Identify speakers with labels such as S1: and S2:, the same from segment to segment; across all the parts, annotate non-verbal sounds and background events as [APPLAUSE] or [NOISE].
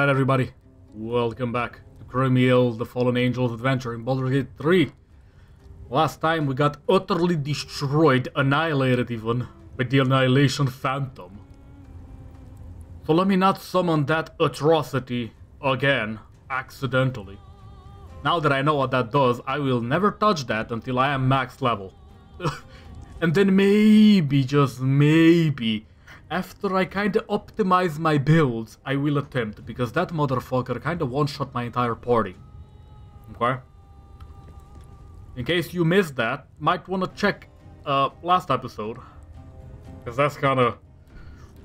S1: Alright everybody, welcome back to Cremiel, the Fallen Angels adventure in Baldur's Gate 3. Last time we got utterly destroyed, annihilated even, by the Annihilation Phantom. So let me not summon that atrocity again, accidentally. Now that I know what that does, I will never touch that until I am max level. [LAUGHS] and then maybe, just maybe, after I kinda optimize my builds, I will attempt, because that motherfucker kinda one-shot my entire party. Okay? In case you missed that, might wanna check uh, last episode. Because that's kinda...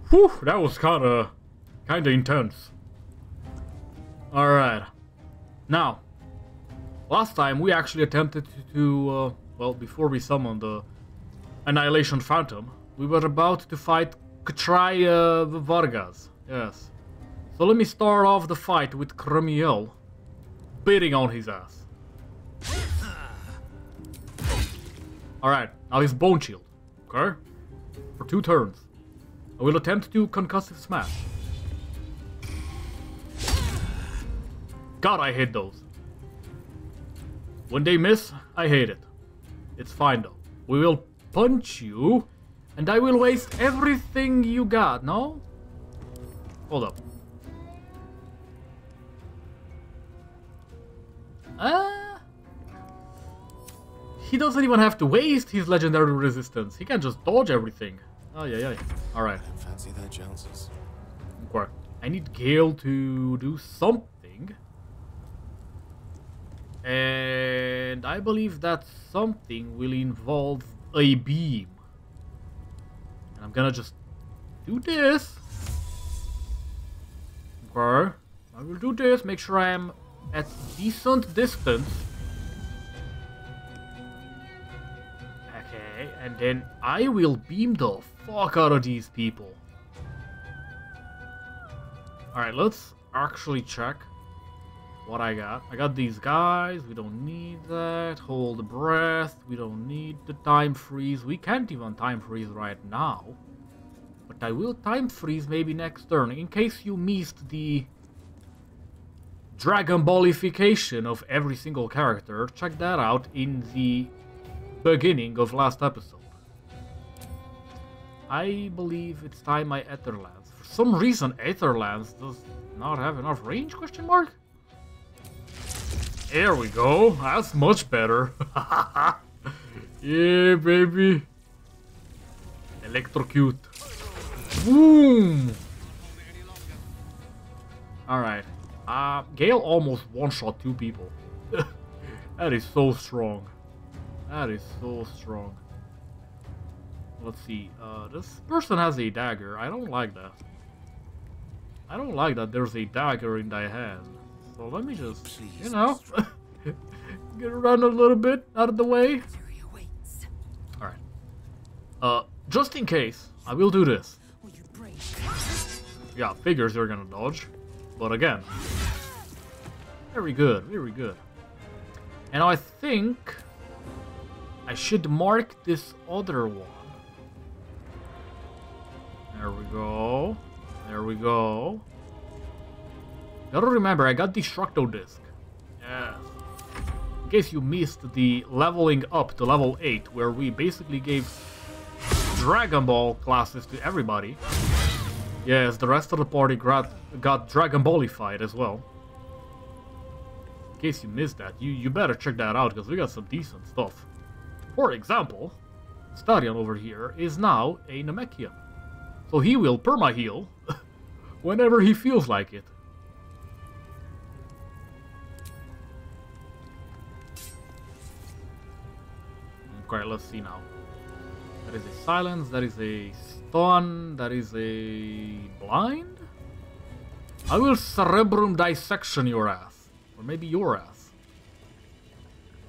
S1: Whew, that was kinda... kinda intense. Alright. Now, last time we actually attempted to, uh, well, before we summoned the Annihilation Phantom, we were about to fight Ktraya Vargas. Yes. So let me start off the fight with Cremiel beating on his ass. Alright, now his Bone Shield. Okay? For two turns. I will attempt to Concussive Smash. God, I hate those. When they miss, I hate it. It's fine though. We will punch you, and I will waste everything you got, no? Hold up. Uh, he doesn't even have to waste his legendary resistance. He can just dodge everything. Oh, yeah, yeah. Alright.
S2: Fancy that chances.
S1: Okay. I need Gale to do something. And I believe that something will involve a beam. I'm gonna just do this. Okay. I will do this, make sure I am at decent distance. Okay, and then I will beam the fuck out of these people. Alright, let's actually check what I got. I got these guys. We don't need that. Hold the breath. We don't need the time freeze. We can't even time freeze right now. But I will time freeze maybe next turn. In case you missed the Dragon Ballification of every single character, check that out in the beginning of last episode. I believe it's time I Aetherlands. For some reason, Aetherlands does not have enough range, question mark? There we go. That's much better. [LAUGHS] yeah, baby. Electrocute. Boom! Alright. Uh, Gale almost one-shot two people. [LAUGHS] that is so strong. That is so strong. Let's see. Uh, this person has a dagger. I don't like that. I don't like that there's a dagger in thy hand. So let me just, you know, [LAUGHS] get around a little bit out of the way. Alright. Uh, just in case, I will do this. Yeah, figures you're gonna dodge. But again, very good, very good. And I think I should mark this other one. There we go. There we go. Gotta remember, I got Destructo Disc. Yes. In case you missed the leveling up to level 8, where we basically gave Dragon Ball classes to everybody. Yes, the rest of the party got, got Dragon Ballified as well. In case you missed that, you, you better check that out, because we got some decent stuff. For example, Stadion over here is now a Namekian. So he will perma-heal [LAUGHS] whenever he feels like it. Okay, let's see now. That is a silence, that is a stun, that is a blind? I will cerebrum dissection your ass. Or maybe your ass.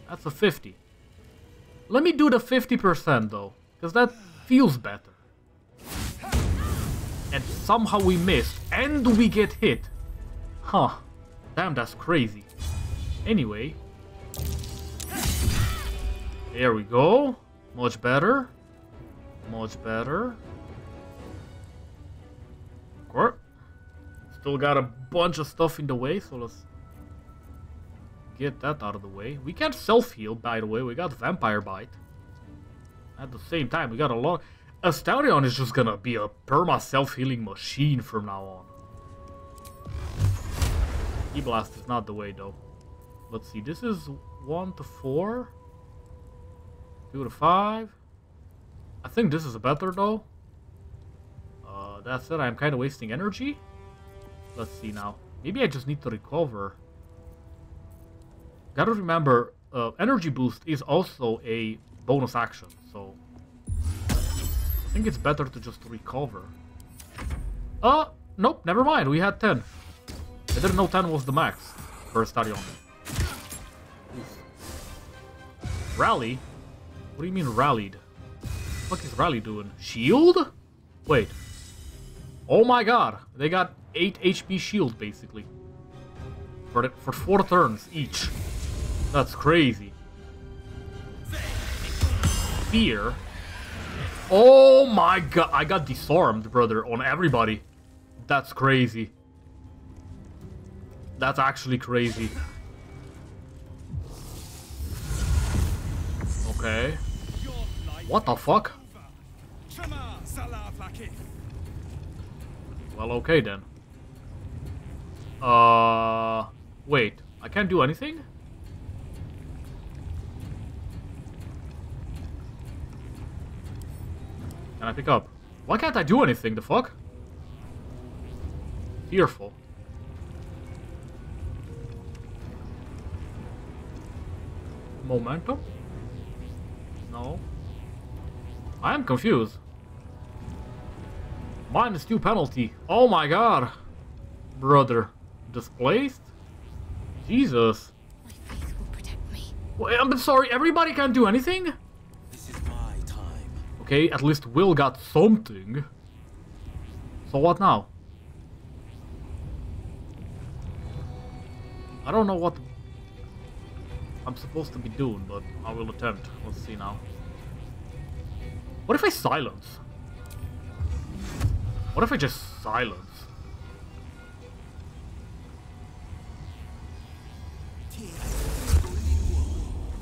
S1: That's a 50. Let me do the 50% though, because that feels better. And somehow we missed, and we get hit. Huh. Damn, that's crazy. Anyway, there we go. Much better. Much better. Still got a bunch of stuff in the way, so let's get that out of the way. We can't self-heal, by the way. We got Vampire Bite. At the same time, we got a lot... Astarion is just gonna be a perma self-healing machine from now on. E-Blast is not the way, though. Let's see, this is 1 to 4. 2 to 5. I think this is better, though. Uh, that said, I'm kind of wasting energy. Let's see now. Maybe I just need to recover. Gotta remember, uh, energy boost is also a bonus action, so... I think it's better to just recover. Uh, nope, never mind, we had 10. I didn't know 10 was the max for Stadion. Rally? What do you mean rallied? What is Rally doing? Shield? Wait. Oh my god, they got 8 HP shield, basically. For, the, for 4 turns each. That's crazy. Fear. Oh my god, I got disarmed, brother, on everybody. That's crazy. That's actually crazy. Okay. What the fuck? Well, okay then. Uh, wait. I can't do anything? Can I pick up? Why can't I do anything? The fuck? Fearful. Momentum? No. I am confused. Minus two penalty. Oh my god. Brother. Displaced? Jesus. Wait, I'm sorry, everybody can't do anything?
S3: This is my time.
S1: Okay, at least Wyll got something. So what now? I don't know what I'm supposed to be doing, but I will attempt. Let's see now. What if I silence? What if I just silence?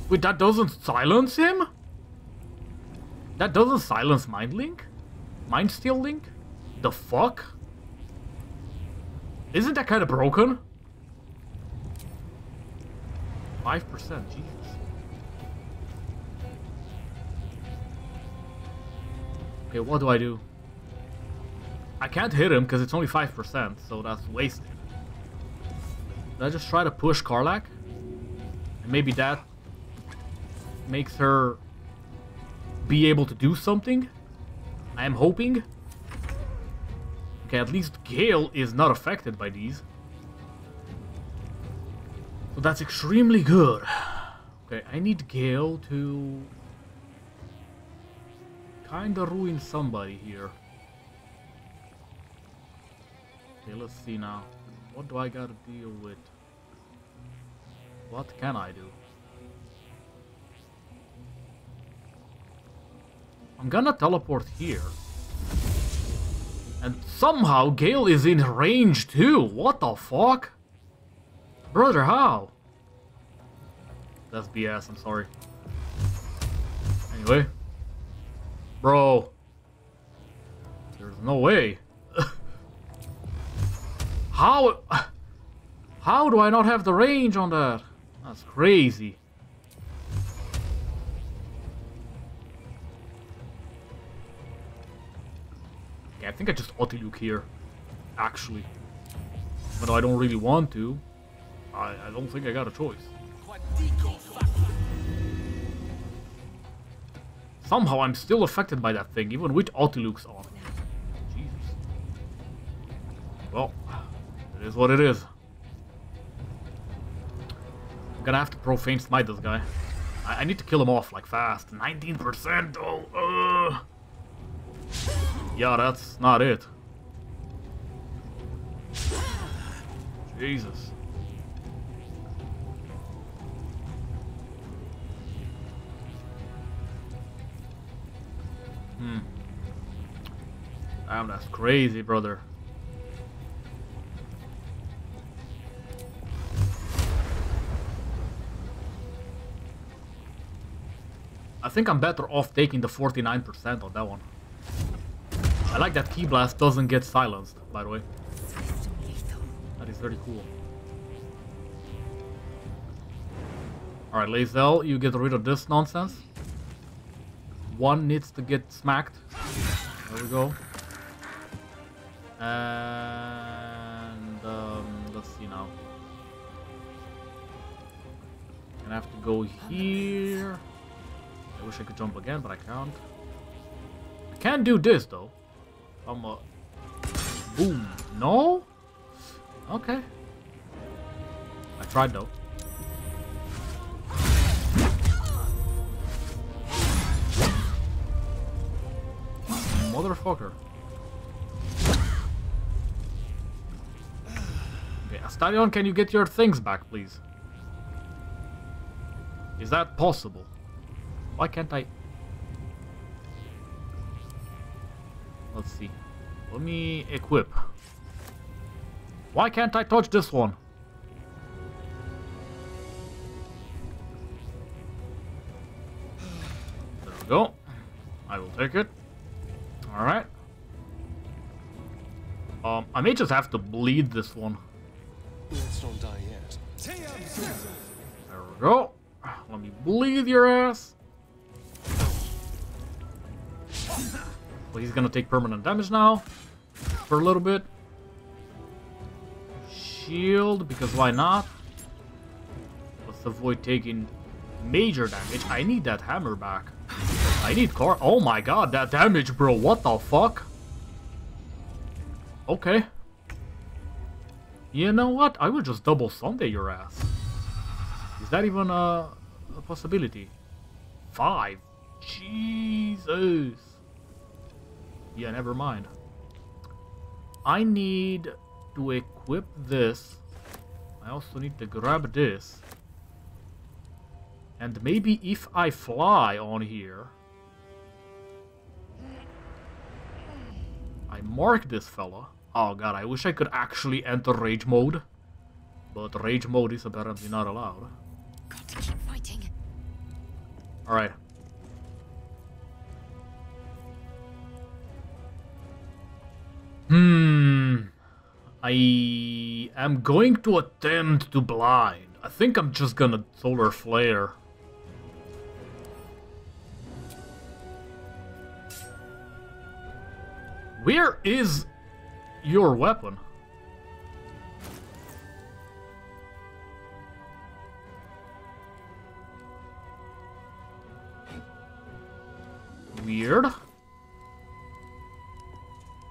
S1: Wait, that doesn't silence him? That doesn't silence Mind Link? Mind Steel Link? The fuck? Isn't that kind of broken? 5%, Jesus. Okay, what do I do? I can't hit him because it's only 5%, so that's wasted. Did I just try to push Karlach? And maybe that makes her be able to do something? I am hoping. Okay, at least Gale is not affected by these. So that's extremely good. Okay, I need Gale to kinda ruin somebody here. Okay, let's see now. What do I gotta deal with? What can I do? I'm gonna teleport here. And somehow Gale is in range too. What the fuck? Brother, how? That's BS, I'm sorry. Anyway. Bro. There's no way. [LAUGHS] how? How do I not have the range on that? That's crazy. I think I just Otiluke here. Actually. But I don't really want to. I, I don't think I got a choice. Somehow I'm still affected by that thing, even with Otiluke's on. Jesus. Well, it is what it is. I'm gonna have to profane smite this guy. I, I need to kill him off, like, fast. 19% oh, Uh. Yeah, that's not it. Jesus. Hmm. Damn, that's crazy, brother. I think I'm better off taking the 49% on that one. I like that Ki Blast doesn't get silenced, by the way. That is very cool. Alright, Lae'zel, you get rid of this nonsense. One needs to get smacked. There we go. And um, let's see now. Gonna have to go here. I wish I could jump again, but I can't. I can do this though. I'm a boom. No? Okay. I tried though. Motherfucker. [SIGHS] Okay, Astarion, can you get your things back, please? Is that possible? Why can't I... Let's see. Let me equip. Why can't I touch this one? There we go. I will take it. Alright. Um, I may just have to bleed this one.
S3: Let's don't die yet.
S1: There we go. Let me bleed your ass. Well, he's gonna take permanent damage now. For a little bit. Shield, because why not? Let's avoid taking major damage. I need that hammer back. I need car- Oh my god, that damage, bro. What the fuck? Okay. You know what? I will just double Sunday your ass. Is that even a, a possibility? Five? Jesus. Yeah, never mind. I need to equip this. I also need to grab this. And maybe if I fly on here... mark this fella. Oh god, I wish I could actually enter rage mode. But rage mode is apparently not allowed.
S2: Got to keep fighting.
S1: Alright. Hmm. I am going to attempt to blind. I think I'm just gonna solar flare. Where is your weapon? Weird.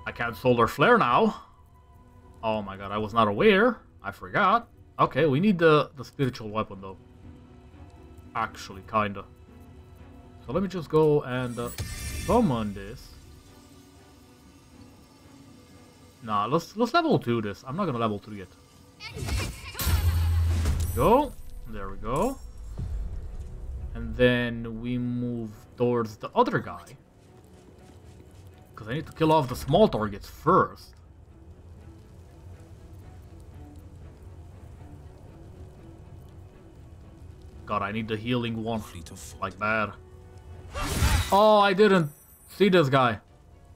S1: I can't solar flare now. Oh my god, I was not aware. I forgot. Okay, we need the, the spiritual weapon though. Actually, kinda. So let me just go and uh, summon this. Nah, let's let's level 2 this. I'm not gonna level 3 yet. Go. There we go. And then we move towards the other guy. Because I need to kill off the small targets first. God, I need the healing one.
S3: Fleet of.
S1: Like bad. Oh, I didn't see this guy.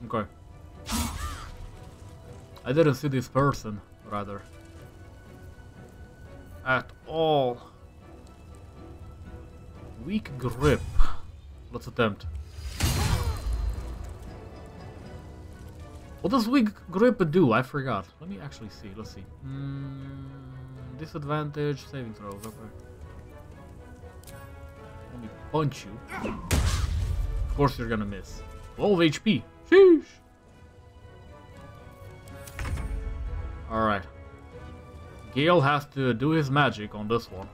S1: Okay. I didn't see this person, rather. At all. Weak grip. Let's attempt. What does weak grip do? I forgot. Let me actually see. Let's see. Mm, disadvantage, saving throws. Okay. Let me punch you. Of course you're gonna miss. 12 HP. Sheesh. Alright. Gale has to do his magic on this one.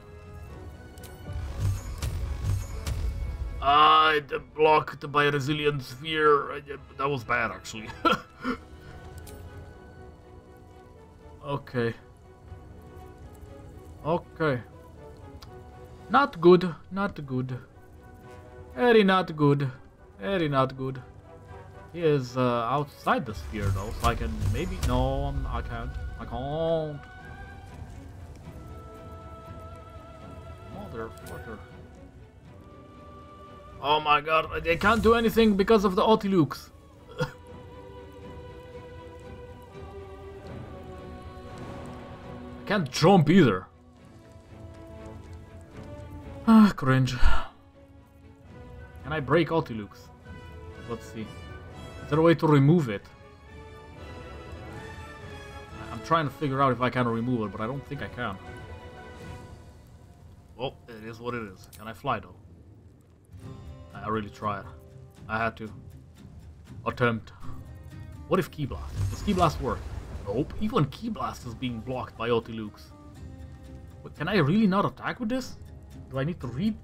S1: Ah, uh, blocked by resilient sphere. That was bad, actually. [LAUGHS] okay. Okay. Not good, not good. Very not good. Very not good. He is uh, outside the sphere though, so I can maybe... No, I can't. I can't. Motherfucker. Oh my god, they can't do anything because of the Otiluke's. I can't jump either. Ah, cringe. Can I break Otiluke's? Let's see. Is there a way to remove it? Trying to figure out if I can remove it, but I don't think I can. Well, it is what it is. Can I fly though? I really tried. I had to. Attempt. What if Ki Blast? Does Ki Blast work? Nope. Even Ki Blast is being blocked by Otiluke's. But can I really not attack with this? Do I need to read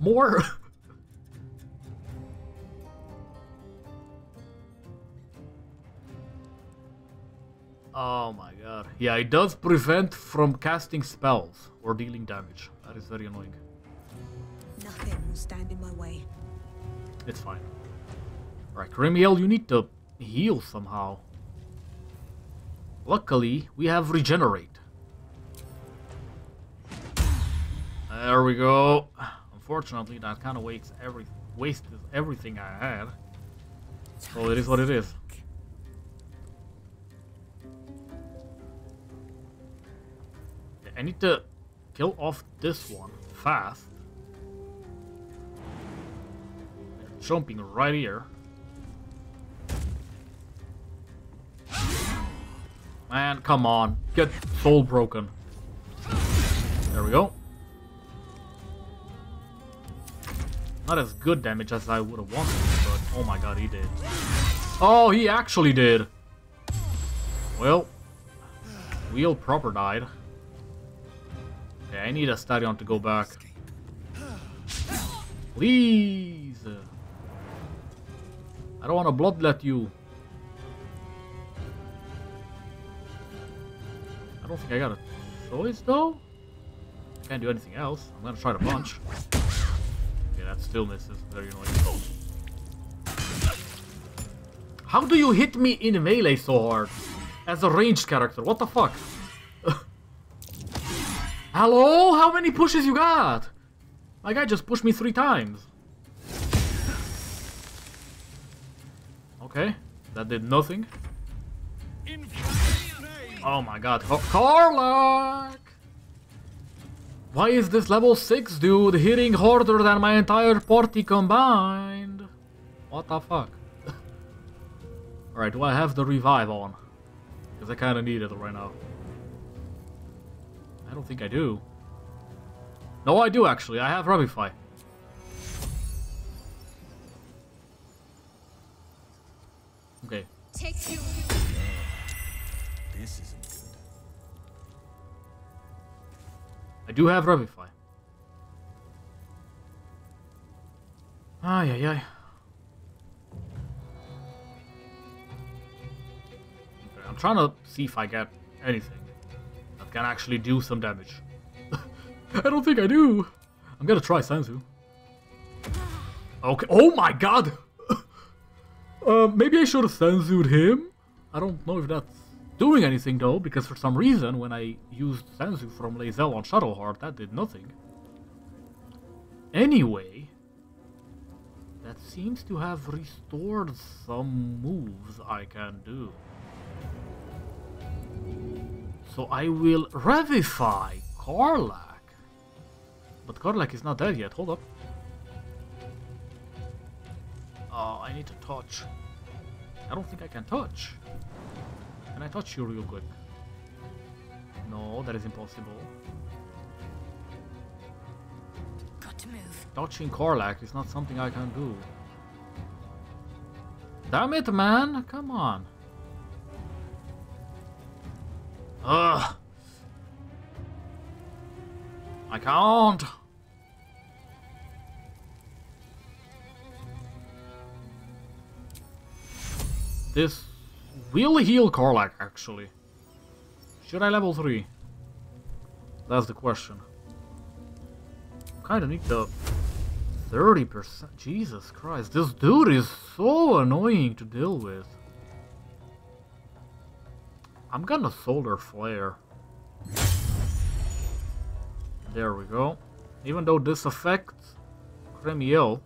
S1: more? [LAUGHS] oh my god. Yeah, it does prevent from casting spells or dealing damage. That is very annoying.
S2: Nothing will stand in my way.
S1: It's fine. Alright, Cremiel, you need to heal somehow. Luckily, we have Regenerate. There we go. Unfortunately, that kind of wastes every wasted everything I had. So it is what it is. I need to kill off this one fast. Jumping right here. Man, come on. Get soul broken. There we go. Not as good damage as I would have wanted, but oh my god, he did. Oh, he actually did. Well, Wheel proper died. Okay, I need a Astarion to go back. Please. I don't want to bloodlet you. I don't think I got a choice though. Can't do anything else. I'm gonna try to punch. Okay, that still misses. Very annoying. How do you hit me in melee so hard? As a ranged character, what the fuck? Hello? How many pushes you got? My guy just pushed me three times. Okay, that did nothing. Oh my god, Car Karlach! Why is this level 6 dude hitting harder than my entire party combined? What the fuck? [LAUGHS] Alright, do I have the revive on? Because I kinda need it right now. I don't think I do. No, I do actually. I have Revivify. Okay.
S2: Take you.
S3: This isn't good.
S1: I do have Revivify. Ay, ay, ay. I'm trying to see if I get anything that can actually do some damage. [LAUGHS] I don't think I do. I'm gonna try Senzu. Okay. Oh my god! [LAUGHS] uh, maybe I should have Senzu'd him? I don't know if that's doing anything though, because for some reason when I used Senzu from Lae'zel on Shadowheart, that did nothing. Anyway, that seems to have restored some moves I can do. So I will revivify Karlach. But Karlach is not dead yet, hold up. Oh, I need to touch. I don't think I can touch. Can I touch you real quick? No, that is impossible.
S2: Got to move.
S1: Touching Karlach is not something I can do. Damn it, man! Come on. Ugh. I can't. This will heal Karlach, actually. Should I level 3? That's the question. Kinda need the 30%. Jesus Christ, this dude is so annoying to deal with. I'm gonna Solar Flare. There we go. Even though this affects Cremiel,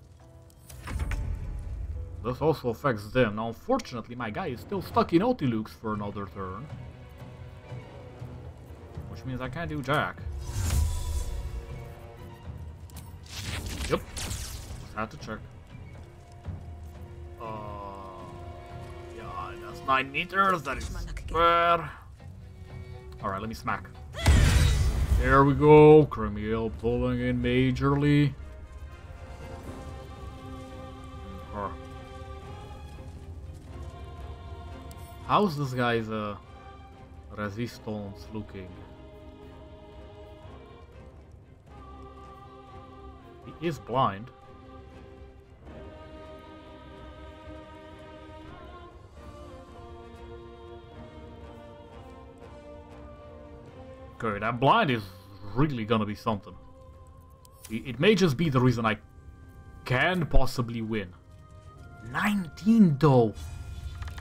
S1: This also affects them. Now, unfortunately, my guy is still stuck in Otiluke's for another turn. Which means I can't do jack. Yep. Just had to check. Uh, yeah, that's 9 meters. That is Alright, let me smack. There we go. Cremiel pulling in majorly. How's this guy's uh, resistance looking? He is blind. That blind is really gonna be something. It, may just be the reason I can possibly win. 19 though.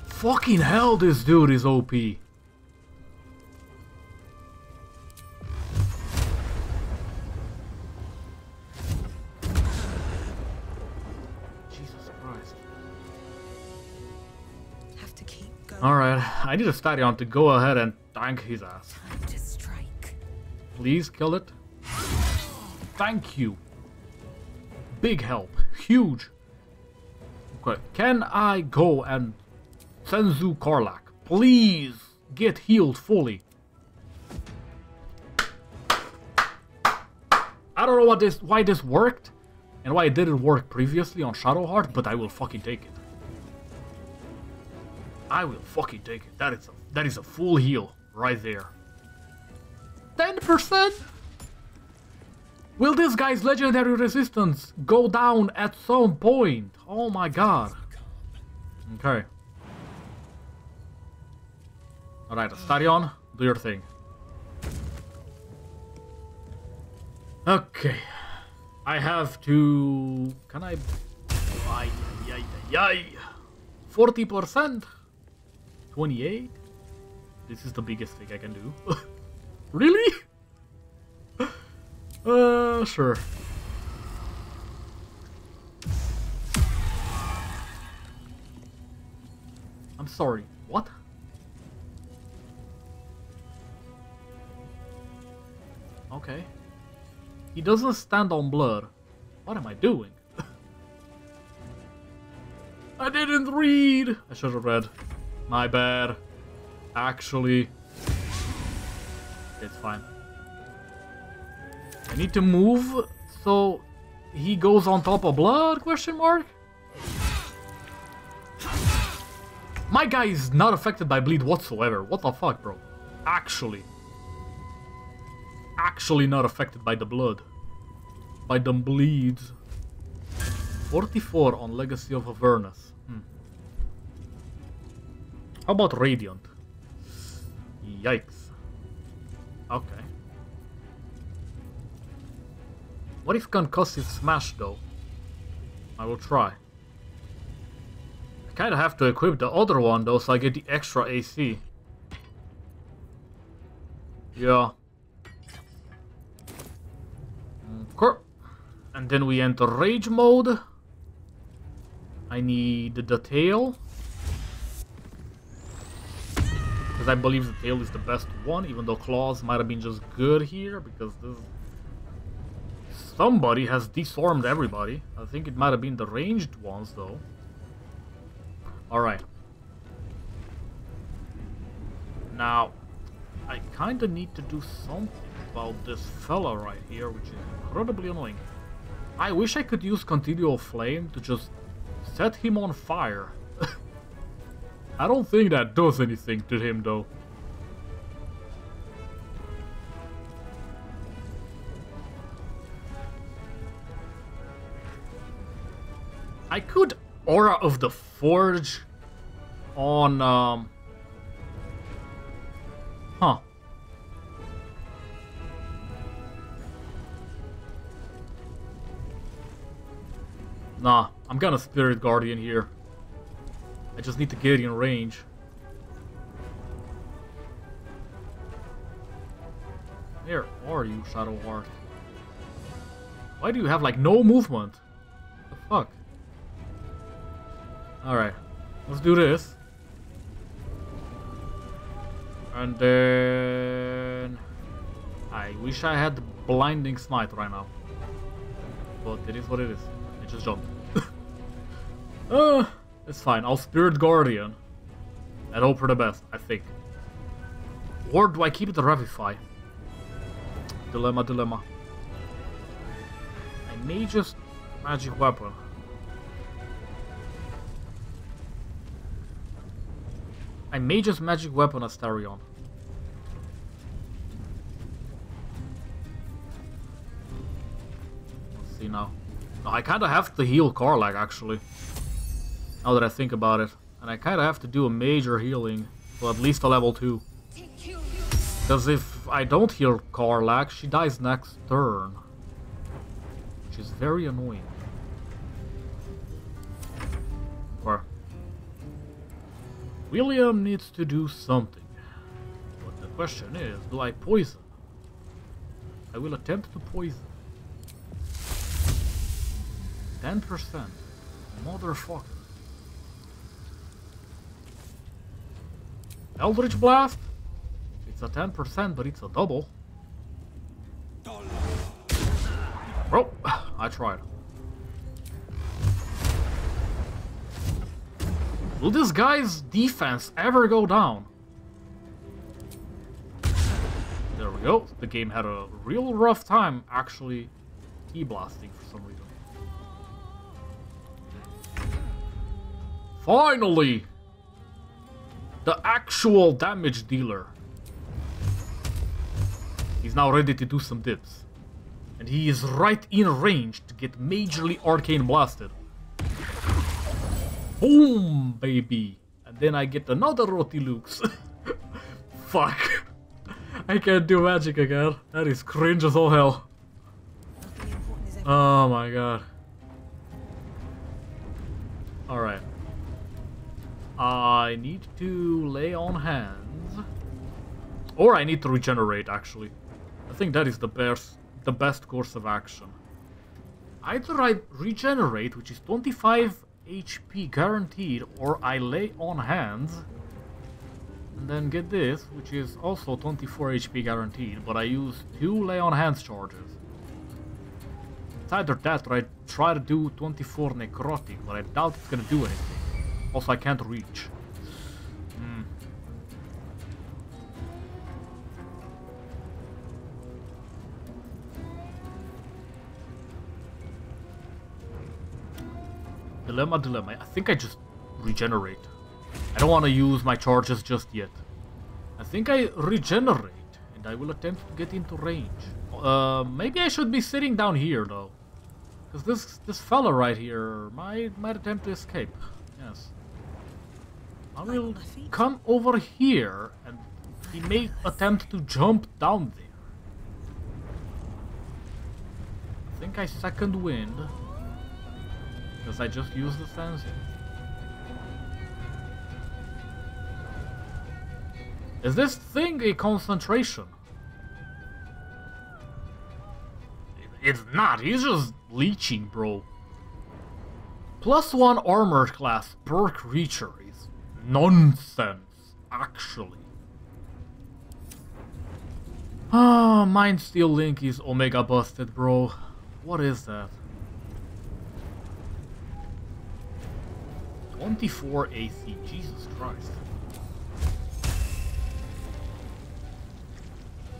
S1: Fucking hell, this dude is OP. Jesus Christ.
S2: Have to keep going.
S1: Alright, I need a Stadion to go ahead and tank his ass. Please kill it. Thank you. Big help. Huge. Okay, can I go and Senzu Karlach? Please get healed fully. I don't know what this why this worked and why it didn't work previously on Shadowheart, but I will fucking take it. I will fucking take it. That is a that is a full heal right there. 10%? Will this guy's legendary resistance go down at some point? Oh my god. Okay. Alright, Astarion, do your thing. Okay. I have to... Can I... Ay, ay, ay, ay. 40%? 28? This is the biggest thing I can do. [LAUGHS] really? [LAUGHS] Uh, sure. I'm sorry. What? Okay. He doesn't stand on blood. What am I doing? [LAUGHS] I didn't read! I should have read. My bad. Actually. It's fine. I need to move so he goes on top of blood question mark? My guy is not affected by bleed whatsoever. What the fuck bro? Actually. Actually not affected by the blood. By the bleeds 44 on legacy of avernus. Hmm. how about radiant? Yikes okay What if concussive smash though? I will try. I kinda have to equip the other one though so I get the extra AC. Yeah. And then we enter rage mode. I need the tail. Because I believe the tail is the best one, even though claws might have been just good here, because this Somebody has disarmed everybody. I think it might have been the ranged ones, though. Alright. Now, I kinda need to do something about this fella right here, which is incredibly annoying. I wish I could use Continual Flame to just set him on fire. [LAUGHS] I don't think that does anything to him, though. I could Aura of the Forge on, um... Huh. Nah, I'm gonna Spirit Guardian here. I just need to get in range. Where are you, Shadowheart? Why do you have, like, no movement? What the fuck? Alright. Let's do this. And then... I wish I had Blinding Smite right now. But it is what it is. I just jumped. [LAUGHS] uh, it's fine. I'll Spirit Guardian. And hope for the best, I think. Or do I keep it to Revivify? Dilemma, dilemma. I may just Magic Weapon. I may just Magic Weapon Astarion. Let's see now. No, I kinda have to heal Karlach actually. Now that I think about it. And I kinda have to do a major healing. So at least a level 2. Because if I don't heal Karlach, she dies next turn. Which is very annoying. Or William needs to do something. But the question is, do I poison? I will attempt to poison. 10%. Motherfucker. Eldritch Blast? It's a 10%, but it's a double. Bro, [SIGHS] I tried. Will this guy's defense ever go down? There we go. The game had a real rough time actually T-blasting for some reason. Finally! The actual damage dealer. He's now ready to do some dips. And he is right in range to get majorly arcane blasted. Boom, baby. And then I get another Roti Lukes. [LAUGHS] Fuck. I can't do magic again. That is cringe as all hell.
S2: Nothing important is ever
S1: Oh my god. Alright. I need to lay on hands. Or I need to regenerate, actually. I think that is the best, the best course of action. Either I regenerate, which is 25 HP guaranteed, or I lay on hands. And then get this, which is also 24 HP guaranteed, but I use two lay on hands charges. It's either that or I try to do 24 necrotic, but I doubt it's gonna do anything. Also, I can't reach. Hmm. Dilemma, dilemma. I think I just regenerate. I don't want to use my charges just yet. I think I regenerate, and I will attempt to get into range. Uh, maybe I should be sitting down here, though. Because this this fella right here might, might attempt to escape. Yes. I will come over here, and he may attempt to jump down there. I think I second wind. Because I just used the sensing. Is this thing a concentration? It's not, he's just leeching, bro. Plus one armor class per creature nonsense, actually. Ah, Mind Steel Link is Omega busted, bro. What is that? 24 AC, Jesus Christ.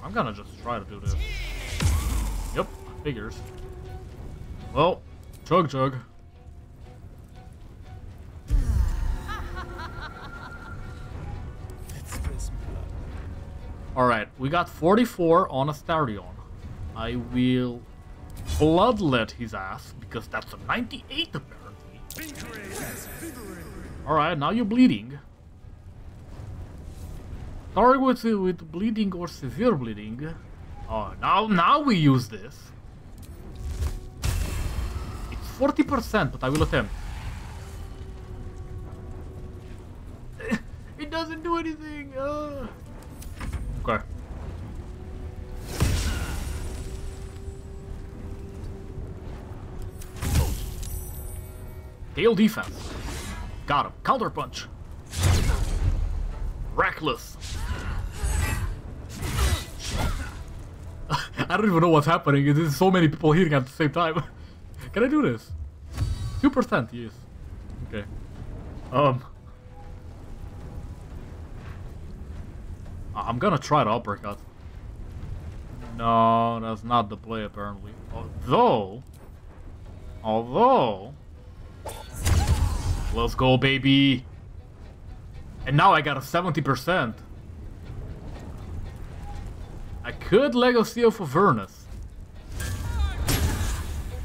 S1: I'm gonna just try to do this. Yep, figures. Well, chug chug. Alright, we got 44 on Astarion. I will bloodlet his ass, because that's a 98 apparently. Alright, now you're bleeding. Target with, with bleeding or severe bleeding. Oh, now, now we use this. It's 40%, but I will attempt. [LAUGHS] It doesn't do anything. Uh. Okay. Tail defense. Got him. Counter punch. Reckless. [LAUGHS] I don't even know what's happening. There's so many people hitting at the same time. [LAUGHS] Can I do this? 2%, yes. Okay. Um. Uh, I'm gonna try the uppercut. No, that's not the play apparently. Although, although, let's go baby. And now I got a 70%. I could Legacy of Avernus.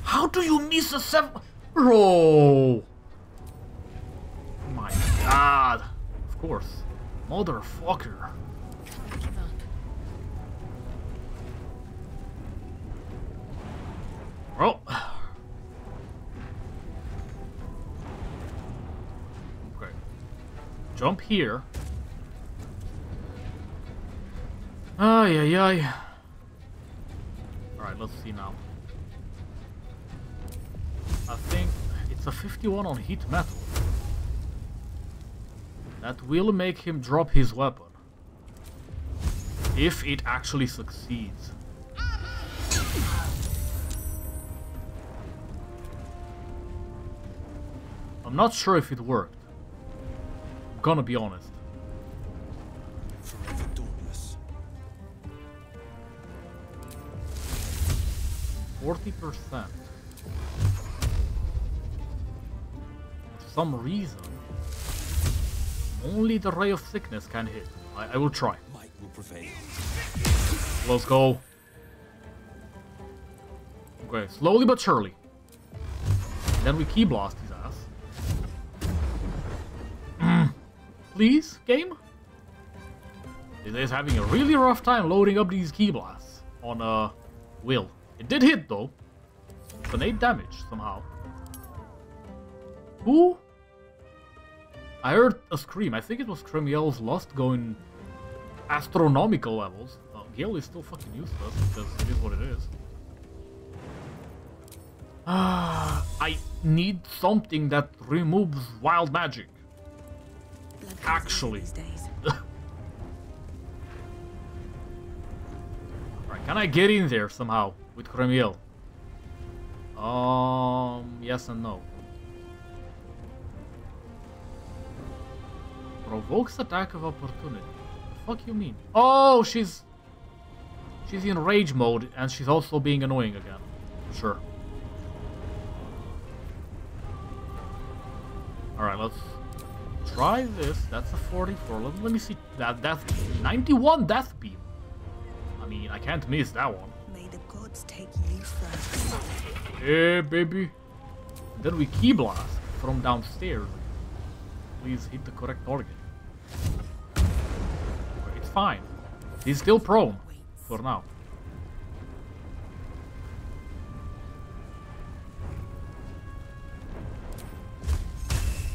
S1: How do you miss a seven? Bro! My god. Of course. Motherfucker. Jump here. Ay, ay, ay. Alright, let's see now. I think it's a 51 on heat metal. That will make him drop his weapon. If it actually succeeds. I'm not sure if it worked. Gonna be honest. 40%. For some reason, only the Ray of Sickness can hit. I, I will try.
S3: Might will prevail.
S1: Let's go. Okay, slowly but surely. Then we Ki blast Please, game? It is having a really rough time loading up these Ki blasts on uh Wyll. It did hit though. It's an 8 damage somehow. Who? I heard a scream. I think it was Cremiel's Lust going astronomical levels. Uh, Gale is still fucking useless because it is what it is. Ah, [SIGHS] I need something that removes wild magic. Actually.
S2: These days. [LAUGHS]
S1: Right, can I get in there somehow with Cremiel? Um, yes and no. Provokes attack of opportunity. The fuck you mean? Oh, she's... She's in rage mode and she's also being annoying again. Sure. Alright, let's try this. That's a 44. Let, let me see that death 91 death beam. I mean, I can't miss that one.
S2: May the gods take you first.
S1: Yeah, baby. Then we Ki blast from downstairs. Please hit the correct target. It's fine. He's still prone for now.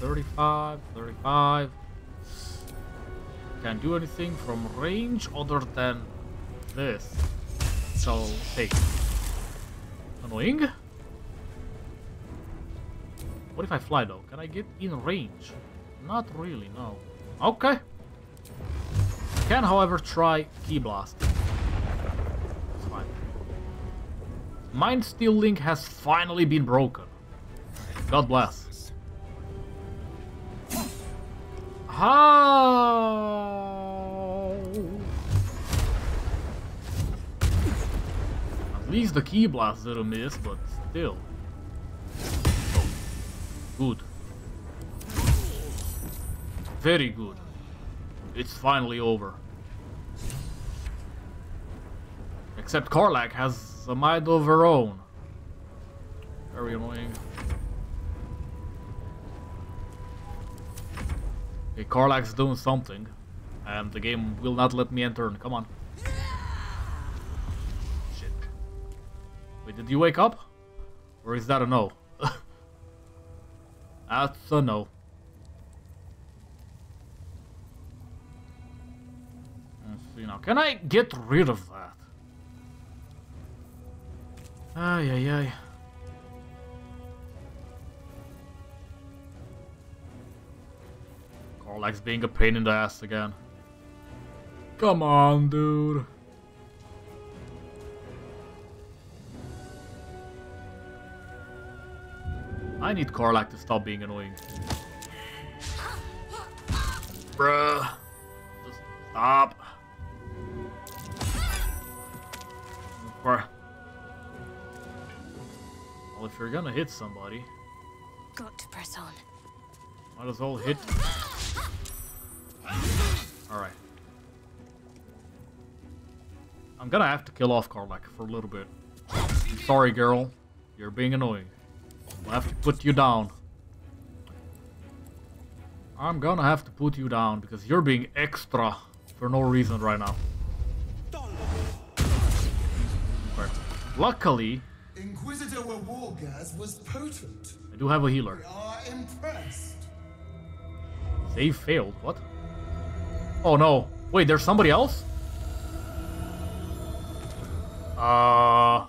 S1: Thirty-five, thirty-five. Can't do anything from range other than this. So take. Annoying. What if I fly though? Can I get in range? Not really, no. Okay. Can, however, try Ki Blast. It's fine. Mind Steel Link has finally been broken. God bless. How? At least the Ki Blast didn't miss, but still. Oh, good. Very good. It's finally over. Except Karlach has a mind of her own. Very annoying. Okay, Karlach's doing something. And the game will not let me enter. Come on. Shit. Wait, did you wake up? Or is that a no? [LAUGHS] That's a no. Let's see now. Can I get rid of that? Ay, ay, ay. Karlach's being a pain in the ass again. Come on, dude. I need Karlach to stop being annoying. Bruh. Just stop. Bruh. Well, if you're gonna hit somebody,
S2: Got to press on.
S1: might as well hit. Alright. I'm gonna have to kill off Karlach for a little bit. I'm sorry, girl. You're being annoying. I'll have to put you down. I'm gonna have to put you down because you're being extra for no reason right now. Right. Luckily,
S4: Inquisitor W'wargaz was potent.
S1: I do have a healer.
S4: We are impressed.
S1: They failed. What? Oh no. Wait, there's somebody else? Uh.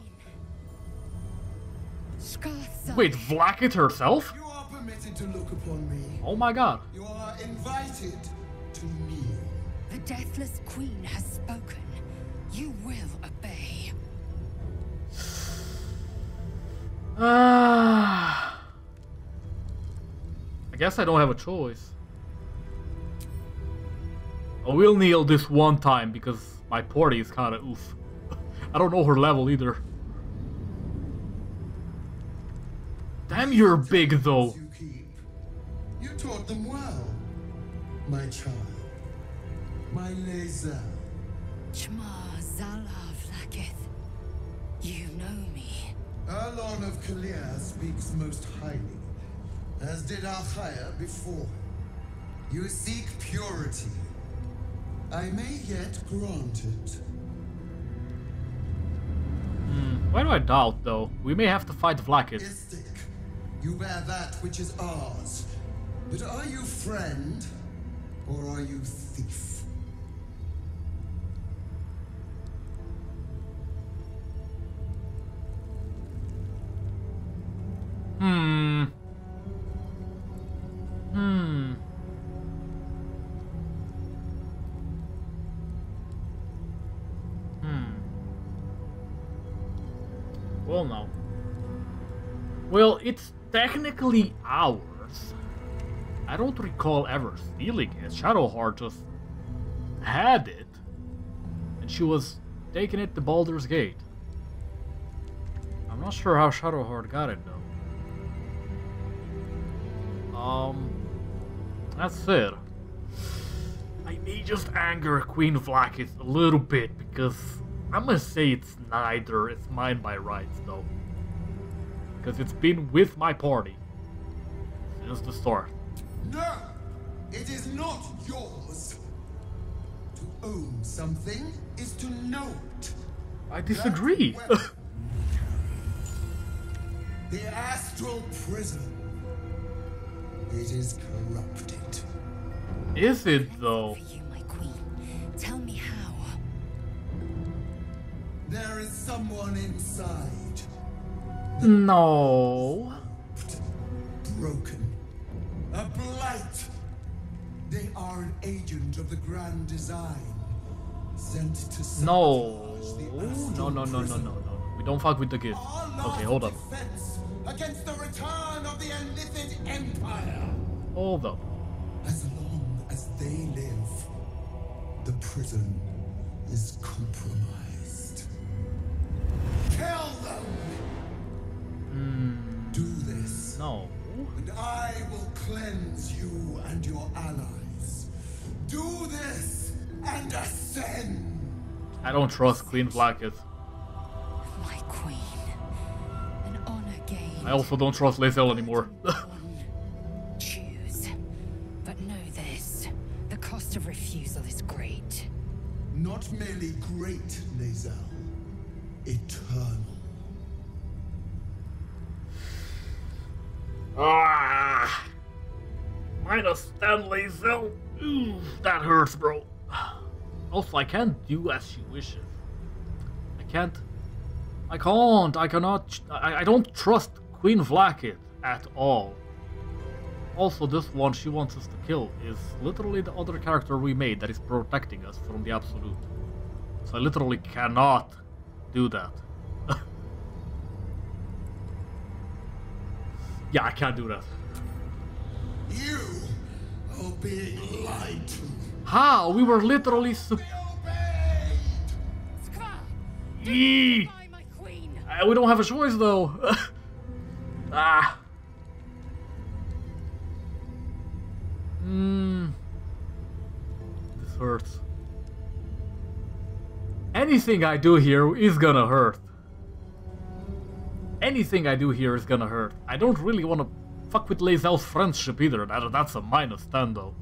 S1: Wait, Vlaakith herself?
S4: You are permitted to look upon me.
S1: Oh my god.
S4: You are invited to kneel.
S2: The Deathless Queen has spoken. You will obey.
S1: Ah. [SIGHS] I guess I don't have a choice. I will kneel this one time because my party is kind of oof. I don't know her level either. Damn, you're big though.
S4: You. You taught them well, my child. My Lae'zel.
S2: Chma Zala Vlaakith. You know me.
S4: Erlon of Kalir speaks most highly, as did Alchaya before. You seek purity. I may yet grant it.
S1: Why do I doubt though? We may have to fight Vlaakith.
S4: Istik, you bear that which is ours. But are you friend, or are you thief?
S1: Hmm. Hmm. Hmm. Well, no. Well, it's technically ours. I don't recall ever stealing it. Shadowheart just had it. And she was taking it to Baldur's Gate. I'm not sure how Shadowheart got it, though. Um, that's it. I may just anger Queen Vlaakith a little bit because I'm gonna say it's neither. It's mine by rights, though. Because it's been with my party since the start.
S4: No! It is not yours! To own something is to know it.
S1: I disagree. [LAUGHS]
S4: The astral prison. It is corrupted.
S1: Is it though?
S4: There is someone inside,
S1: No.
S4: broken. A blight. They are an agent of the Grand Design. Sent to
S1: No. No, no, no, no, no, no. We don't fuck with the kid. Okay, hold up.
S4: against the return of the Illithid Empire.
S1: Hold up.
S4: As long as they live, the prison is compromised. Kill them! Hmm. Do this,
S1: No.
S4: and I will cleanse you and your allies. Do this and ascend!
S1: I don't trust Queen Vlaakith.
S2: My queen. An honor gained.
S1: I also don't trust Lae'zel anymore.
S2: Choose. But know this. The cost of refusal is great.
S4: Not merely great, Lae'zel. Eternal.
S1: ah! Minus 10 Lae'zel. Ooh, that hurts, bro. Also, I can't do as she wishes. I can't. I can't. I cannot. I, I don't trust Queen Vlaakith at all. Also, this one she wants us to kill is literally the other character we made that is protecting us from the Absolute. So I literally cannot do that. [LAUGHS] yeah, I can't do that.
S4: You are being lied to.
S1: How? We were literally
S2: my queen!
S1: Uh, we don't have a choice though. [LAUGHS] ah. Hmm. This hurts. Anything I do here is gonna hurt. Anything I do here is gonna hurt. I don't really want to fuck with Lae'zel's friendship either. That, that's a minus 10 though.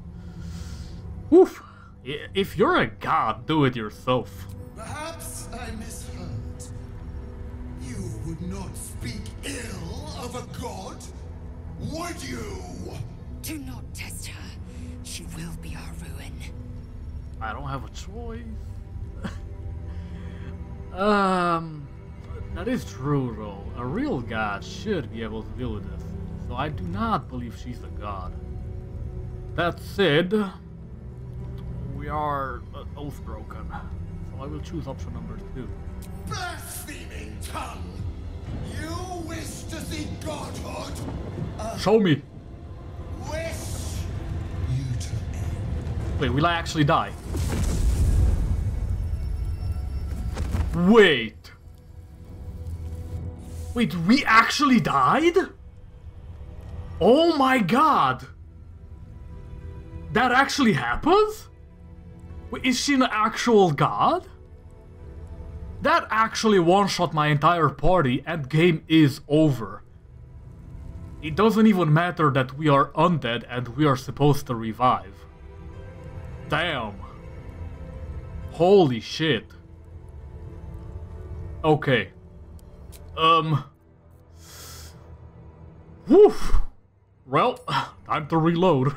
S1: Oof. If you're a god, do it yourself.
S4: Perhaps I misheard. You would not speak ill of a god, would you?
S2: Do not test her. She will be our ruin.
S1: I don't have a choice. Um, that is true though. A real god should be able to deal with this. So I do not believe she's a god. That said, we are uh, oath broken. So I will choose option number two.
S4: Blaspheming tongue! You wish to see godhood?
S1: Show me.
S4: Wish you to end.
S1: Wait, will I actually die? Wait. Wait, we actually died? Oh my god! That actually happens? Wait, is she an actual god? That actually one-shot my entire party and game is over. It doesn't even matter that we are undead and we are supposed to revive. Damn. Holy shit. Okay. Um. Woof. Well, time to reload.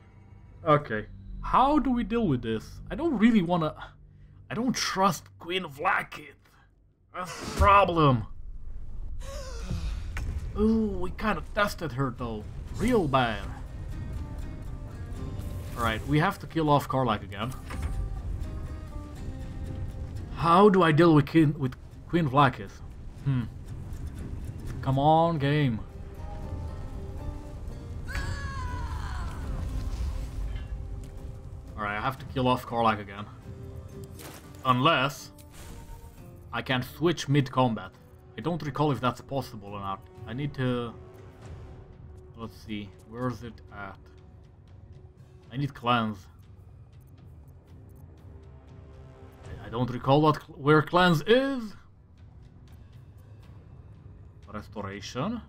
S1: [LAUGHS] okay. How do we deal with this? I don't really wanna. I don't trust Queen Vlaakith. That's the problem. Ooh, we kind of tested her though. Real bad. Alright, we have to kill off Karlach again. How do I deal with Queen, with Queen Vlaakith? Hmm. Come on, game. Alright, I have to kill off Karlach again. Unless I can switch mid-combat. I don't recall if that's possible or not. I need to... Let's see, where is it at? I need cleanse. I- don't recall what where cleanse is. Restoration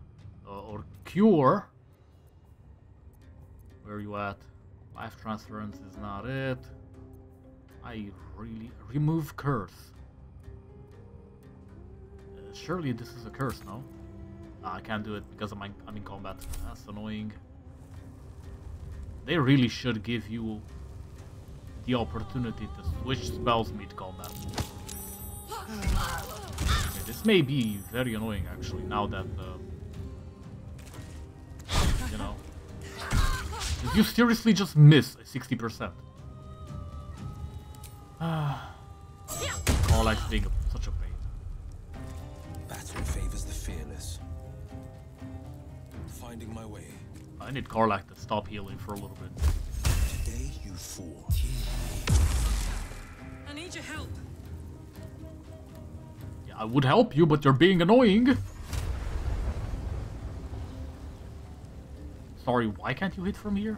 S1: uh, or cure. Where are you at? Life transference is not it. I really remove curse. Uh, surely this is a curse, no? Ah, I can't do it because I'm, I'm in combat. That's annoying. They really should give you the opportunity to switch spells mid-combat. Okay, this may be very annoying actually, now that, uh, you know. Did you seriously just miss 60%? Karlach's being such a pain.
S3: Battle favors the fearless. Finding my way.
S1: I need Karlach to stop healing for a little bit.
S3: Today you fall.
S2: I need your help.
S1: I would help you, but you're being annoying. Sorry, why can't you hit from here?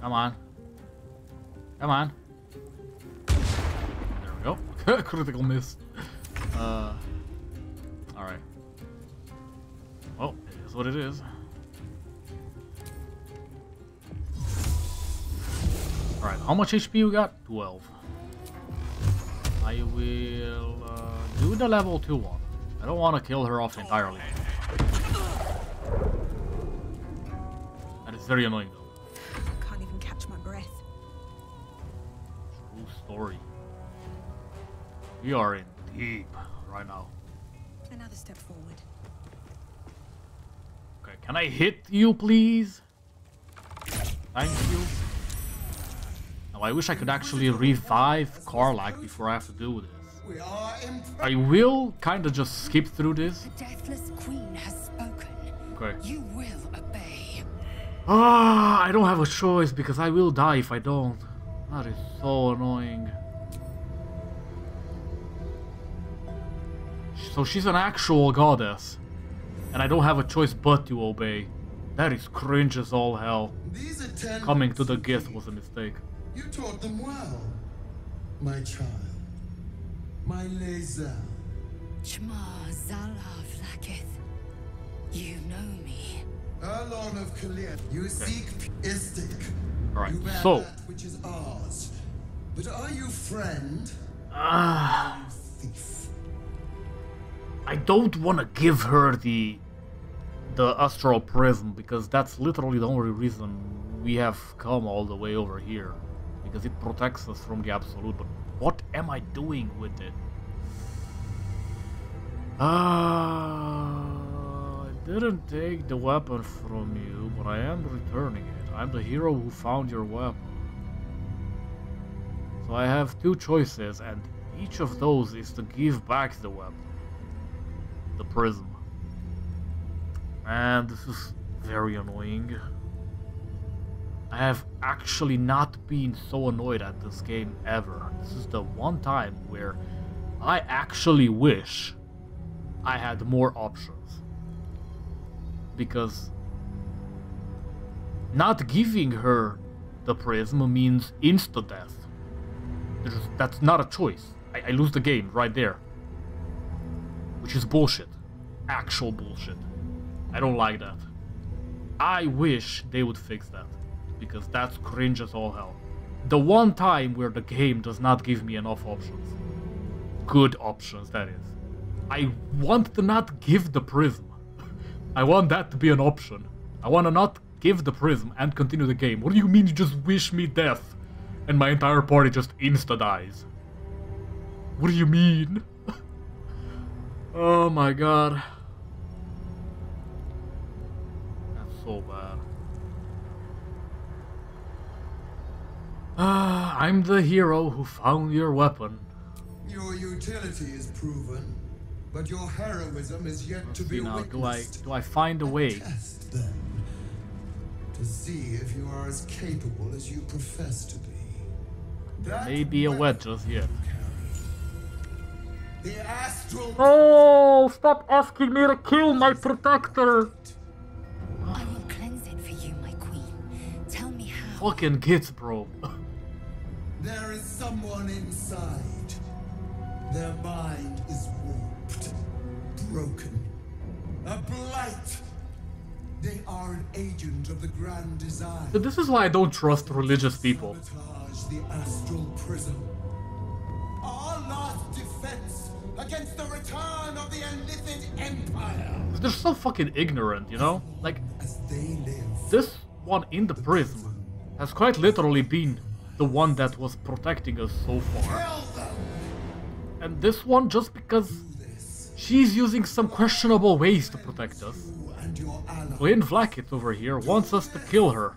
S1: Come on. Come on. There we go. [LAUGHS] Critical miss. Uh, Alright. Well, it is what it is. Alright, how much HP we got? 12. I will uh, do the level 2 one. I don't want to kill her off entirely. That is very annoying though.
S5: Can't even catch my breath.
S1: True story. We are in deep right now.
S2: Another step forward.
S1: Okay, can I hit you, please? Thank you. Now, I wish I could actually revive Karlach before I have to do this.
S4: We are impressed.
S1: I will kind of just skip through this.
S2: The Deathless Queen has spoken.
S1: Okay.
S2: You will obey.
S1: Ah, I don't have a choice because I will die if I don't. That is so annoying. So she's an actual goddess. And I don't have a choice but to obey. That is cringe as all hell. Coming to the gift was a mistake.
S4: You taught them well, my child. My Lae'zel.
S2: Shma Zalav Lakith. You know me.
S4: Erlon of Kalir. You seek Istik.
S1: Alright,
S4: You bear
S1: so-
S4: that which is ours. But are you friend?
S1: Ah,
S4: you thief?
S1: I don't want to give her the the astral prism because that's literally the only reason we have come all the way over here because it protects us from the absolute. But what am I doing with it? Ah, I didn't take the weapon from you, but I am returning it. I'm the hero who found your weapon. So I have two choices, and each of those is to give back the weapon the prism. And this is very annoying. I have actually not been so annoyed at this game ever. This is the one time where I actually wish I had more options. Because not giving her the prism means insta death. That's not a choice. I, I lose the game right there which is bullshit. Actual bullshit. I don't like that. I wish they would fix that, because that's cringe as all hell. The one time where the game does not give me enough options. Good options, that is. I want to not give the prism. [LAUGHS] I want that to be an option. I want to not give the prism and continue the game. What do you mean you just wish me death and my entire party just insta dies? What do you mean? [LAUGHS] Oh my god. That's so bad. Ah, I'm the hero who found your weapon.
S4: Your utility is proven, but your heroism is yet
S1: Let's
S4: to be
S1: see now, do I do I find a way?
S4: Test then to see if you are as capable as you profess to be. There That
S1: Maybe a wedge just yet.
S4: you The astral.
S1: Oh, stop asking me to kill my protector! Fucking kids, bro.
S4: There is someone inside. Their mind is warped, broken, a blight. They are an agent of the grand design.
S1: This is why I don't trust religious people.
S4: The astral prism. Our last defense against the return of the Illithid Empire.
S1: They're so fucking ignorant, you know? Like,
S4: As they live,
S1: this one in the prism has quite literally been the one that was protecting us so far. And this one, just because she's using some questionable ways to protect us.
S4: you and your allies,
S1: Glenn Vlaakith over here wants us to kill her.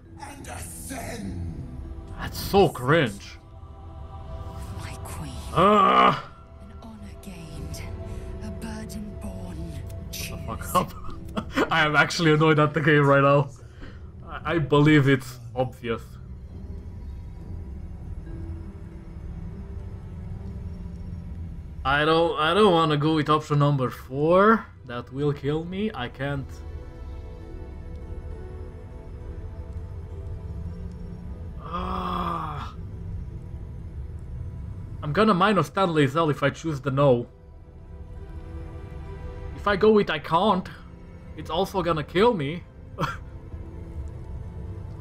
S1: That's so cringe.
S2: My queen.
S1: Ah,
S2: An honor gained. A burden. Choose.
S1: fuck up. [LAUGHS] I am actually annoyed at the game right now. I, I believe it's obvious. I don't I don't wanna go with option number four. That will kill me. I can't Ah. I'm gonna minus Stanley Zell if I choose the no. If I go with I can't, it's also gonna kill me.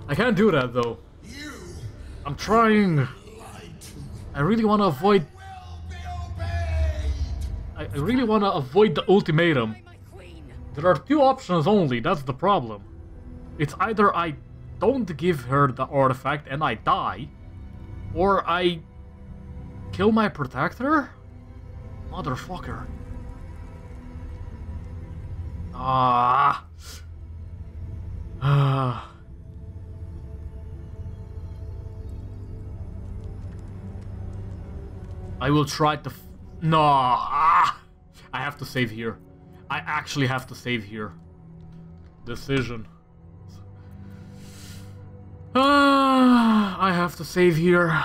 S1: I can't do that though. I'm trying. I really avoid.
S4: Will be obeyed.
S1: I really wanna avoid the ultimatum. There are two options only, that's the problem. It's either I don't give her the artifact and I die, or I kill my protector? Motherfucker. Ah. [SIGHS] Ah. I will try to. No. Ah. I have to save here. I actually have to save here. Decision. Ah, I have to save here.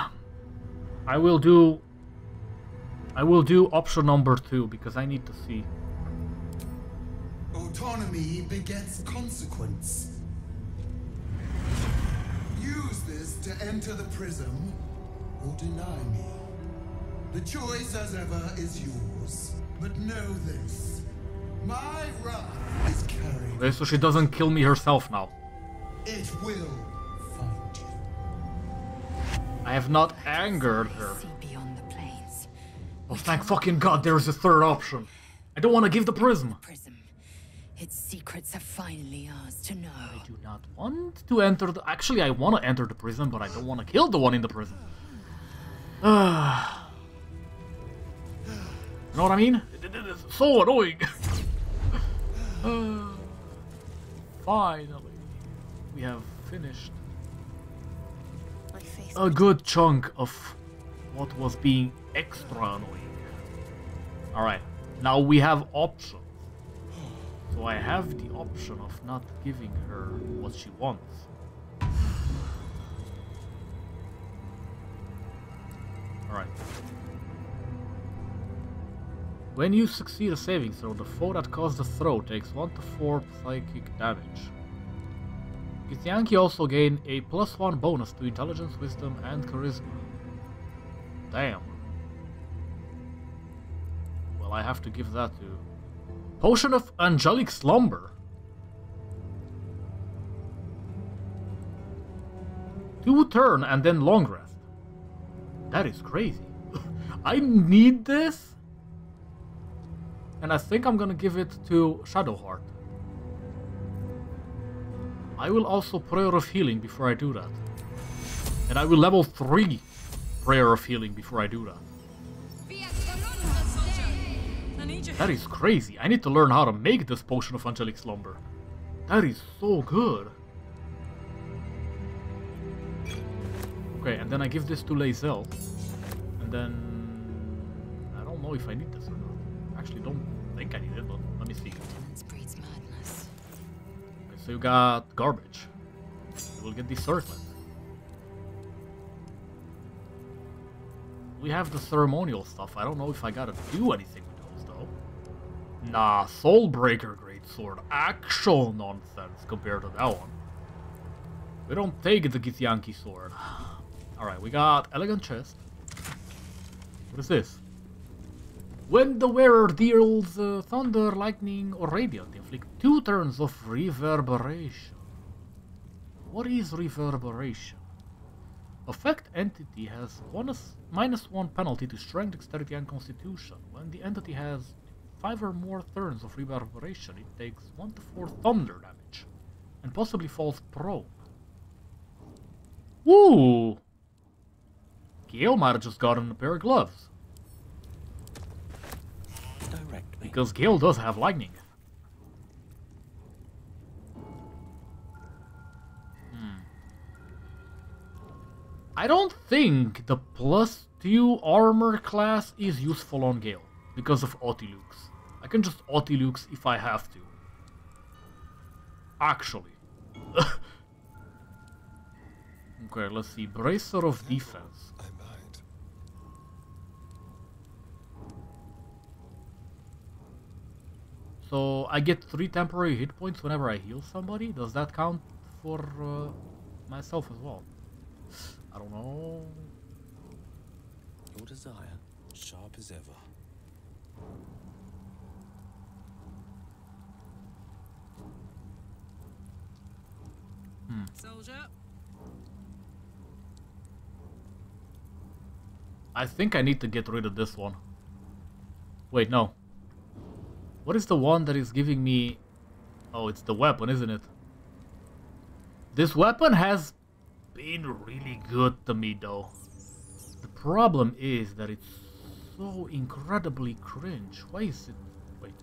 S1: I will do. I will do option number two because I need to see.
S4: Autonomy begets consequence. Use this to enter the prism or deny me. The choice, as ever, is yours. But know this. My wrath is carried.
S1: Okay, so she doesn't kill me herself now.
S4: It will find you.
S1: I have not angered her.
S2: See beyond the plains.
S1: Oh, thank fucking god, there's a third option. I don't want to give the prism.
S2: Prism. Its secrets are finally ours to know.
S1: I do not want to enter the. Actually, I want to enter the prison, but I don't want to kill the one in the prison. [SIGHS] Ah. You know what I mean? It- it is so annoying. Finally, we have finished a good chunk of what was being extra annoying. Alright, now we have options. So I have the option of not giving her what she wants. Alright. When you succeed a saving throw, the foe that caused the throw takes 1 to 4 psychic damage. Githyanki also gain a plus 1 bonus to intelligence, wisdom, and charisma. Damn. Well, I have to give that to. Potion of Angelic Slumber. Two turn and then long rest. That is crazy. [LAUGHS] I need this. And I think I'm gonna give it to Shadowheart. I will also Prayer of Healing before I do that. And I will level 3 Prayer of Healing before I do that. That is crazy. I need to learn how to make this Potion of Angelic Slumber. That is so good. Okay, and then I give this to Lae'zel. And then... I don't know if I need this or so you got garbage. You will get the circlet. We have the ceremonial stuff. I don't know if I gotta do anything with those though. Nah, Soulbreaker Greatsword. Actual nonsense compared to that one. We don't take the Githyanki sword. Alright, we got Elegant Chest. What is this? When the wearer deals uh, thunder, lightning, or radiant, inflict two turns of reverberation. What is reverberation? Affect entity has bonus minus one penalty to strength, dexterity, and constitution. When the entity has five or more turns of reverberation, it takes one to four thunder damage, and possibly falls prone. Woo! Have just gotten a pair of gloves.
S3: Direct me.
S1: Because Gale does have lightning. Hmm. I don't think the plus 2 armor class is useful on Gale because of Otiluke's. I can just Otiluke's if I have to. Actually. [LAUGHS] okay, let's see. Bracer of Defense.
S3: I might.
S1: So I get three temporary hit points whenever I heal somebody. Does that count for uh, myself as well? I don't know.
S3: Your desire, sharp as ever. Hmm.
S5: Soldier.
S1: I think I need to get rid of this one. Wait, no. What is the one that is giving me... Oh, it's the weapon, isn't it? This weapon has been really good to me, though. The problem is that it's so incredibly cringe. Why is it... Wait.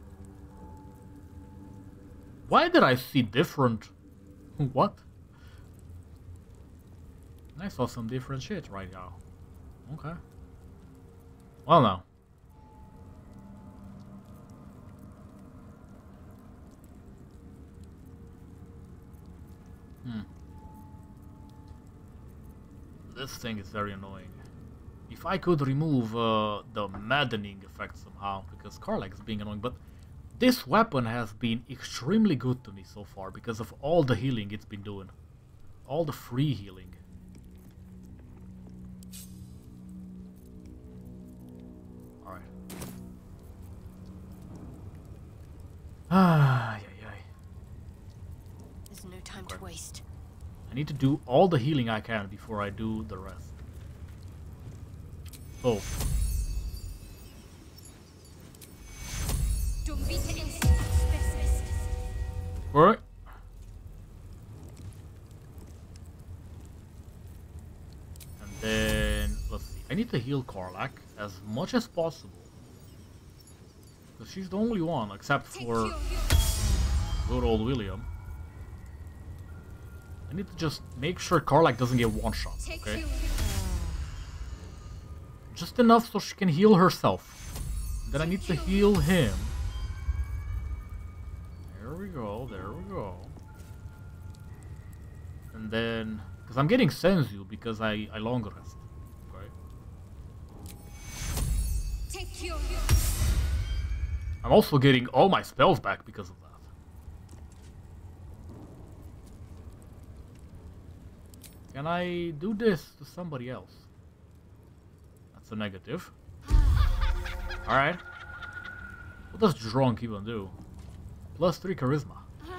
S1: Why did I see different... [LAUGHS] What? I saw some different shit right now. Okay. Well now. Hmm. This thing is very annoying. If I could remove uh, the maddening effect somehow, because Karlach is being annoying, but this weapon has been extremely good to me so far because of all the healing it's been doing. All the free healing. Alright. [SIGHS] Ah, ay, ay.
S5: There's no time to waste.
S1: I need to do all the healing I can before I do the rest. Oh. Alright. And then, let's see. I need to heal Karlach as much as possible. Because she's the only one, except for good old William. I need to just make sure Karlach doesn't get one shot, okay? Just enough so she can heal herself. Then I need to heal him. There we go, there we go. And then... Because I'm getting Senzu because I, I long rest. Okay? I'm also getting all my spells back because of that. Can I do this to somebody else? That's a negative. [LAUGHS] Alright. What does drunk even do? Plus 3 charisma.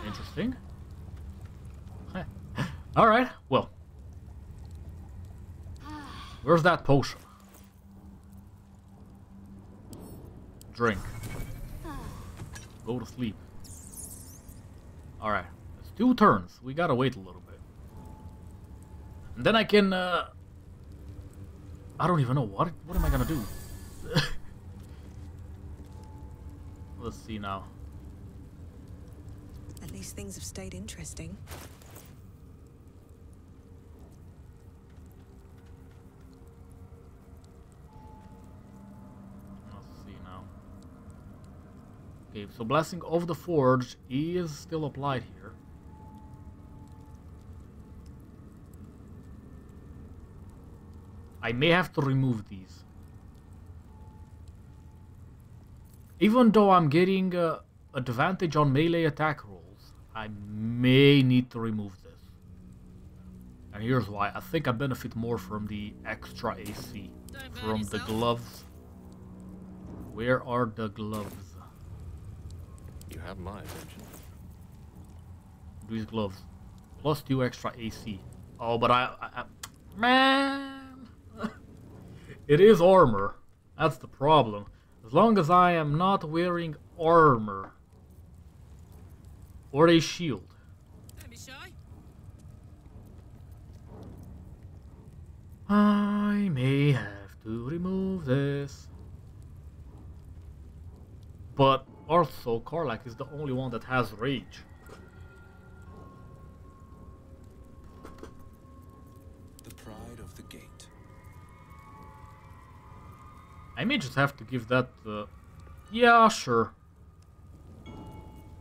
S1: Interesting. [LAUGHS] Alright, well. Where's that potion? Drink. Go to sleep. Alright. It's two turns. We gotta wait a little. And then I can, uh... I don't even know. What, what am I gonna do? [LAUGHS] Let's see now.
S6: At least things have stayed interesting.
S1: Let's see now. Okay, so Blessing of the Forge is still applied here. I may have to remove these. Even though I'm getting uh, advantage on melee attack rolls, I may need to remove this. And here's why. I think I benefit more from the extra AC. From the gloves. Where are the gloves?
S3: You have my attention.
S1: These gloves. Plus 2 extra AC. Oh, but I... I, I man! It is armor. That's the problem. As long as I am not wearing armor. Or a shield. I may have to remove this. But also, Karlach is the only one that has rage. I may just have to give that... Uh... Yeah, sure.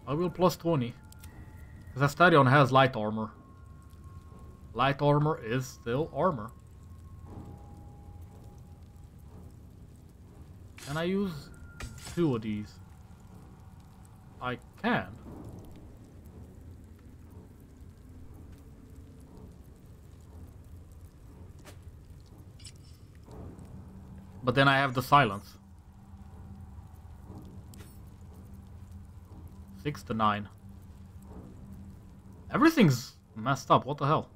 S1: I will plus 20. Because Astarion has light armor. Light armor is still armor. Can I use two of these? I can. But then I have the silence. Six to nine. Everything's messed up. What the hell?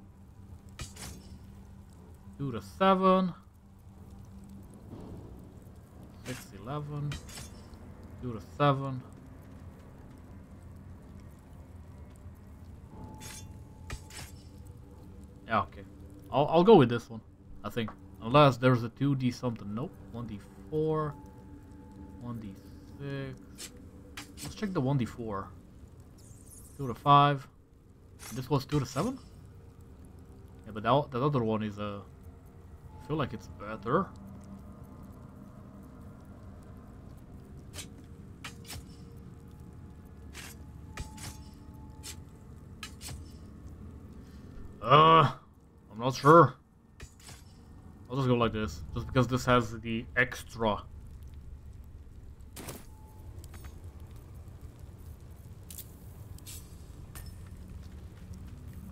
S1: Two to seven. Six, eleven. Two to seven. Yeah, okay. I'll, I'll go with this one, I think. Unless there's a 2D something. Nope. 1D4. 1d6. Let's check the 1d4. 2 to 5. This was 2 to 7? Yeah, but that, that other one is, uh... I feel like it's better. Uh, I'm not sure. I'll just go like this, just because this has the extra.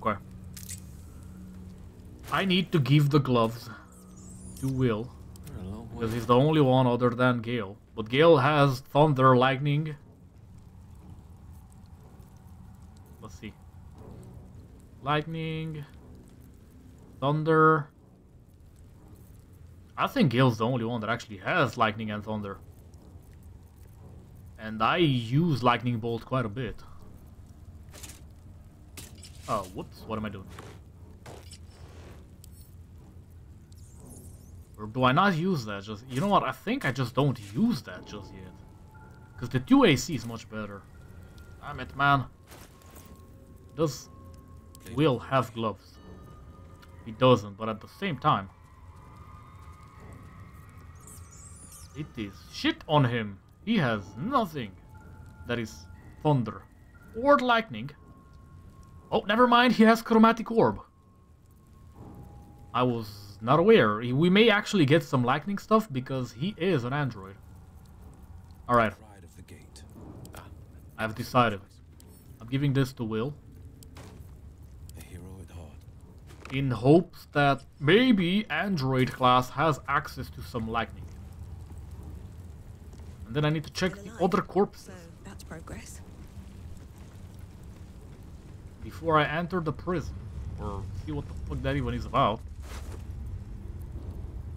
S1: Okay. I need to give the gloves to
S3: Wyll,
S1: because he's the only one other than Gale. But Gale has thunder, lightning. Let's see. Lightning. Thunder. I think Gale's the only one that actually has lightning and thunder. And I use lightning bolt quite a bit. Oh, whoops, what am I doing? Or do I not use that just... You know what, I think I just don't use that just yet. Because the 2 AC is much better. Damn it, man. Does Wyll have gloves? He doesn't, but at the same time... It is shit on him. He has nothing that is thunder or lightning. Oh, never mind, he has chromatic orb. I was not aware. We may actually get some lightning stuff because he is an android. Alright,
S3: Pride of the gate.
S1: Ah, I've decided. I'm giving this to Wyll
S3: A hero at heart.
S1: in hopes that maybe android class has access to some lightning. And then I need to check the other corpses
S6: So that's progress.
S1: before I enter the prison or see what the fuck that even is about.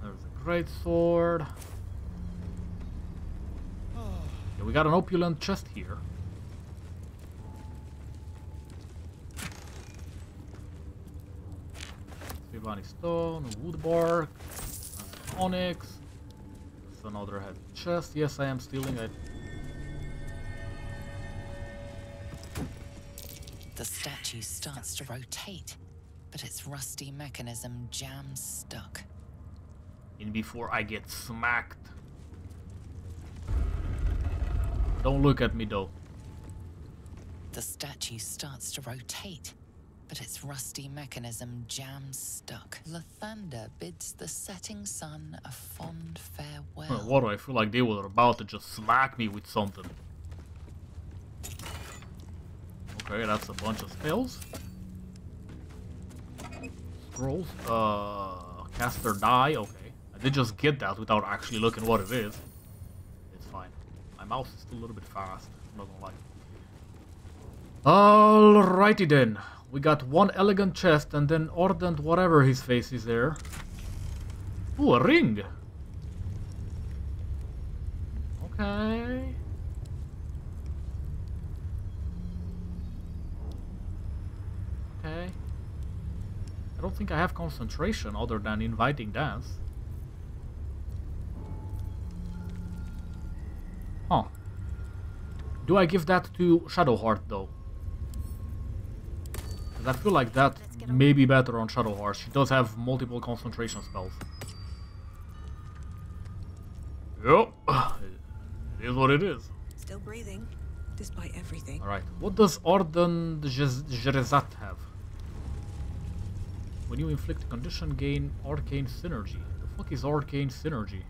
S1: There's a great sword. Yeah, we got an opulent chest here. Vivani stone, wood bark, onyx. Another heavy chest. Yes, I am stealing it.
S2: The statue starts to rotate, but its rusty mechanism jams stuck.
S1: in before I get smacked. Don't look at me though.
S2: The statue starts to rotate, but its rusty mechanism jams stuck. Lathander bids the setting sun a fond farewell.
S1: Huh, What do I feel like they were about to just smack me with something? Okay, that's a bunch of spells. Scrolls. Uh, caster die. Okay, I did just get that without actually looking what it is. It's fine. My mouse is still a little bit fast. I'm not gonna lie. Alrighty then. We got one elegant chest and then Ardent whatever his face is there. Ooh, a ring. Okay. Okay. I don't think I have concentration other than inviting dance. Huh. Do I give that to Shadowheart though? I feel like that may be better on Shadowheart. She does have multiple concentration spells. Yep. [SIGHS] It is what it is.
S6: Still breathing, despite everything.
S1: Alright. What does Orden Jerezat have? When you inflict a condition, gain arcane synergy. The fuck is arcane synergy?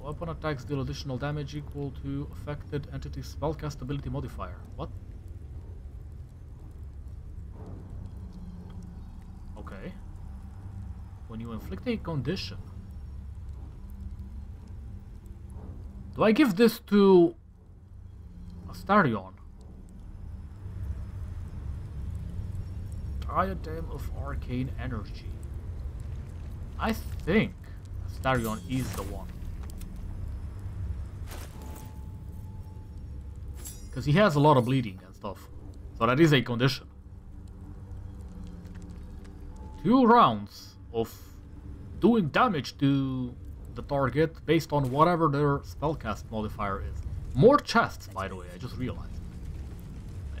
S1: Weapon attacks deal additional damage equal to affected entity's spellcast ability modifier. What? Okay. When you inflict a condition. Do I give this to Astarion? Diadem of Arcane Energy. I think Astarion is the one. Because he has a lot of bleeding and stuff. So that is a condition. Two rounds of doing damage to the target based on whatever their spellcast modifier is. More chests, by the way, I just realized.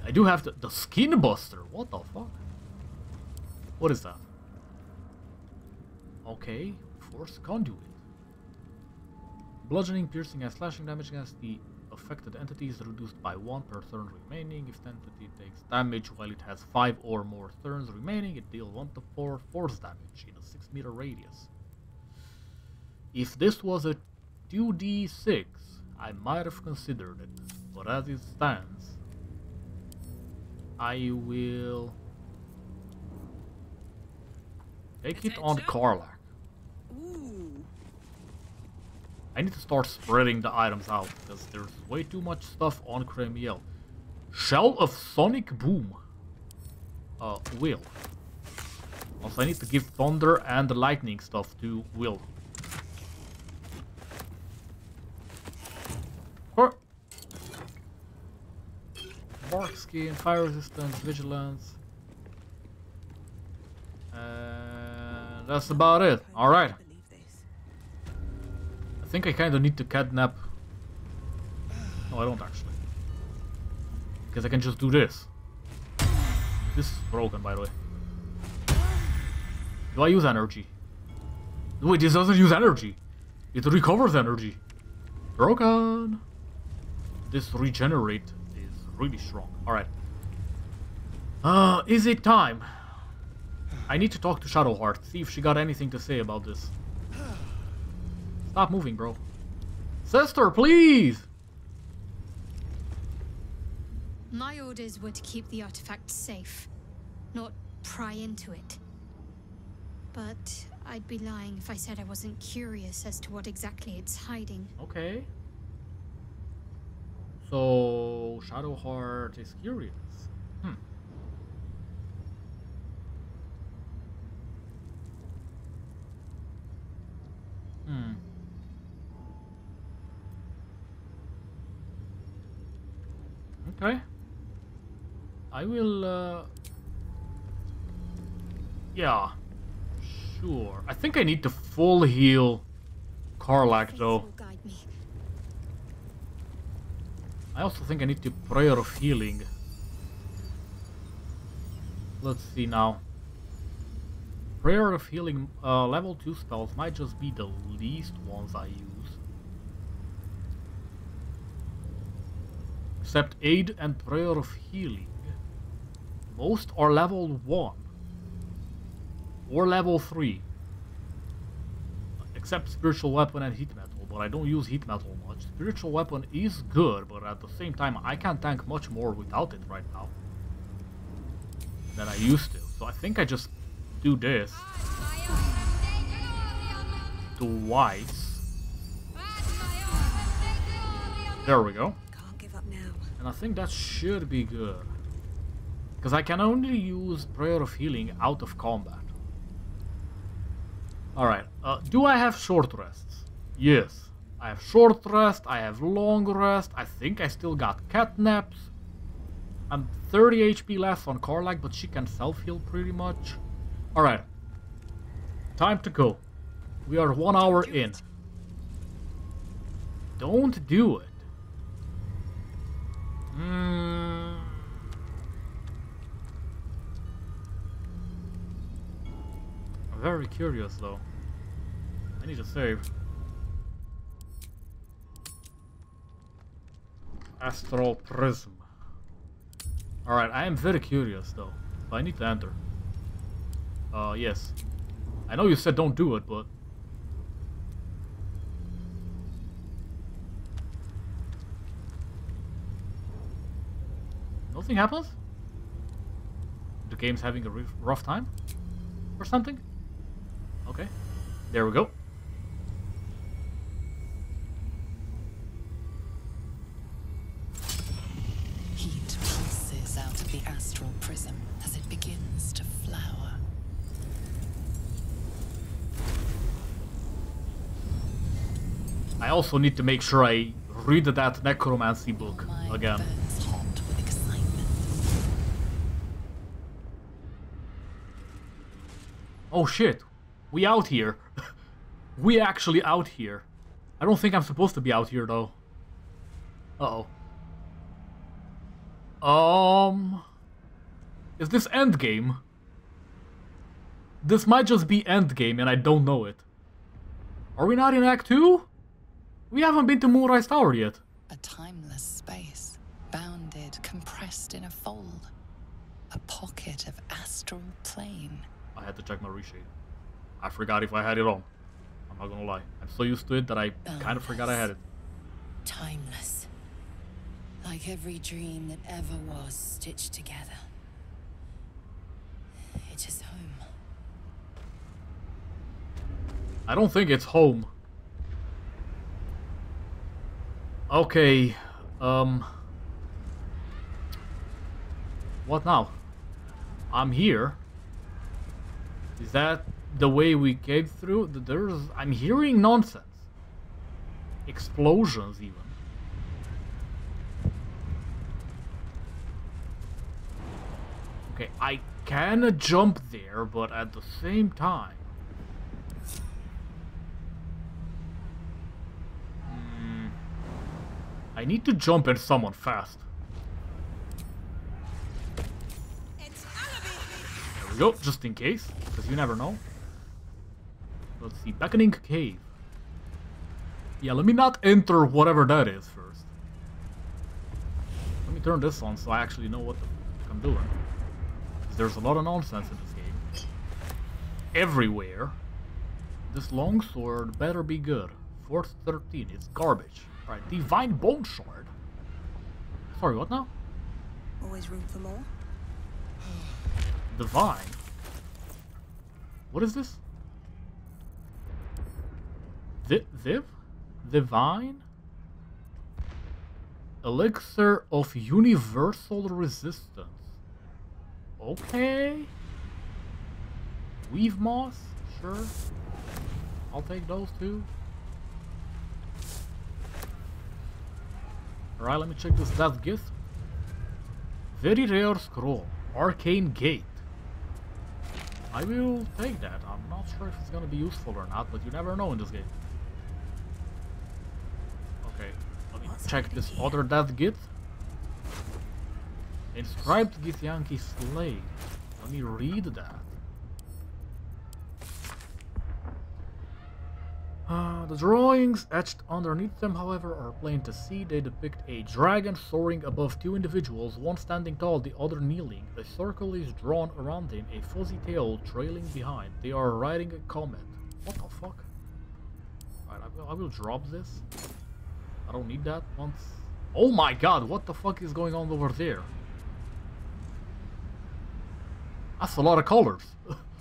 S1: I do have the, the Skin Buster. What the fuck? What is that? Okay, Force Conduit. Bludgeoning, piercing, and slashing damage against the affected entity is reduced by 1 per turn remaining. If the entity takes damage while it has 5 or more turns remaining, it deals 1 to 4 force damage in a 6 meter radius. If this was a 2d6, I might have considered it, but as it stands, I will take it on Karlach.
S6: Ooh.
S1: I need to start spreading the items out because there's way too much stuff on Cremiel. Shell of Sonic Boom. Uh, Wyll. Also, I need to give Thunder and the Lightning stuff to Wyll. Bark Skin, Fire Resistance, Vigilance. And that's about it. Alright. Think I kind of need to catnap. No, I don't actually. Because I can just do this. This is broken, by the way. Do I use energy? Wait, this doesn't use energy. It recovers energy. Broken. This regenerate is really strong. Alright. Uh, is it time? I need to talk to Shadowheart, see if she got anything to say about this. Stop moving, bro. Sister, please!
S7: My orders were to keep the artifact safe, not pry into it. But I'd be lying if I said I wasn't curious as to what exactly it's hiding.
S1: Okay. So, Shadowheart is curious. Hmm. Hmm. Okay. I will, uh... Yeah. Sure. I think I need to full heal
S7: Karlach,
S1: though.
S7: will guide me.
S1: I also think I need to prayer of healing. Let's see now. Prayer of healing uh, level 2 spells might just be the least ones I use. Except aid and prayer of healing. Most are level 1. Or level 3. Except spiritual weapon and heat metal, but I don't use heat metal much. Spiritual weapon is good, but at the same time I can't tank much more without it right now. Than I used to. So I think I just do this. Twice. There we go. And I think that should be good. Because I can only use Prayer of Healing out of combat. Alright, uh, do I have short rests? Yes. I have short rest, I have long rest, I think I still got cat naps. I'm 30 HP less on Karlach, but she can self-heal pretty much. Alright. Time to go. We are one hour in. Don't do it. I'm very curious though. I need to save. Astral Prism. Alright, I am very curious though. I need to enter. Uh, yes. I know you said don't do it, but... Nothing happens? The game's having a rough time? Or something? Okay. There we go.
S2: Heat pulses out of the astral prism as it begins to flower.
S1: I also need to make sure I read that necromancy book again. Oh shit, we out here. [LAUGHS] We actually out here. I don't think I'm supposed to be out here though. Uh oh. Um. Is this endgame? This might just be endgame and I don't know it. Are we not in Act 2? We haven't been to Moonrise Tower yet.
S2: A timeless space, bounded, compressed in a fold. A pocket of astral plane.
S1: I had to check my reshade. I forgot if I had it on. I'm not gonna lie. I'm so used to it that I kind of forgot I had it.
S5: Timeless. Like every dream that ever was stitched together. It is home.
S1: I don't think it's home. Okay, um... What now? I'm here. Is that the way we came through? There's... I'm hearing nonsense. Explosions, even. Okay, I can jump there, but at the same time... Hmm, I need to jump at someone fast. We go, just in case, because you never know. Let's see, Beckoning Cave. Yeah, let me not enter whatever that is first. Let me turn this on so I actually know what the fuck I'm doing. There's a lot of nonsense in this game. Everywhere. This longsword better be good. Fourth 13, it's garbage. Alright, Divine Bone Shard. Sorry, what now?
S6: Always room for more.
S1: Divine. What is this? Vi- Viv? Divine? Elixir of Universal Resistance. Okay. Weave Moss? Sure. I'll take those two. Alright, let me check this death gift. Very rare scroll. Arcane Gate. I will take that. I'm not sure if it's gonna be useful or not, but you never know in this game. Okay, let me check this other death git. Inscribed Githyanki Slave. Let me read that. Uh, the drawings etched underneath them, however, are plain to see. They depict a dragon soaring above two individuals, one standing tall, the other kneeling. A circle is drawn around him, a fuzzy tail trailing behind. They are riding a comet. What the fuck? Alright, I will, I will drop this. I don't need that once. Oh my god, what the fuck is going on over there? That's a lot of colors. [LAUGHS]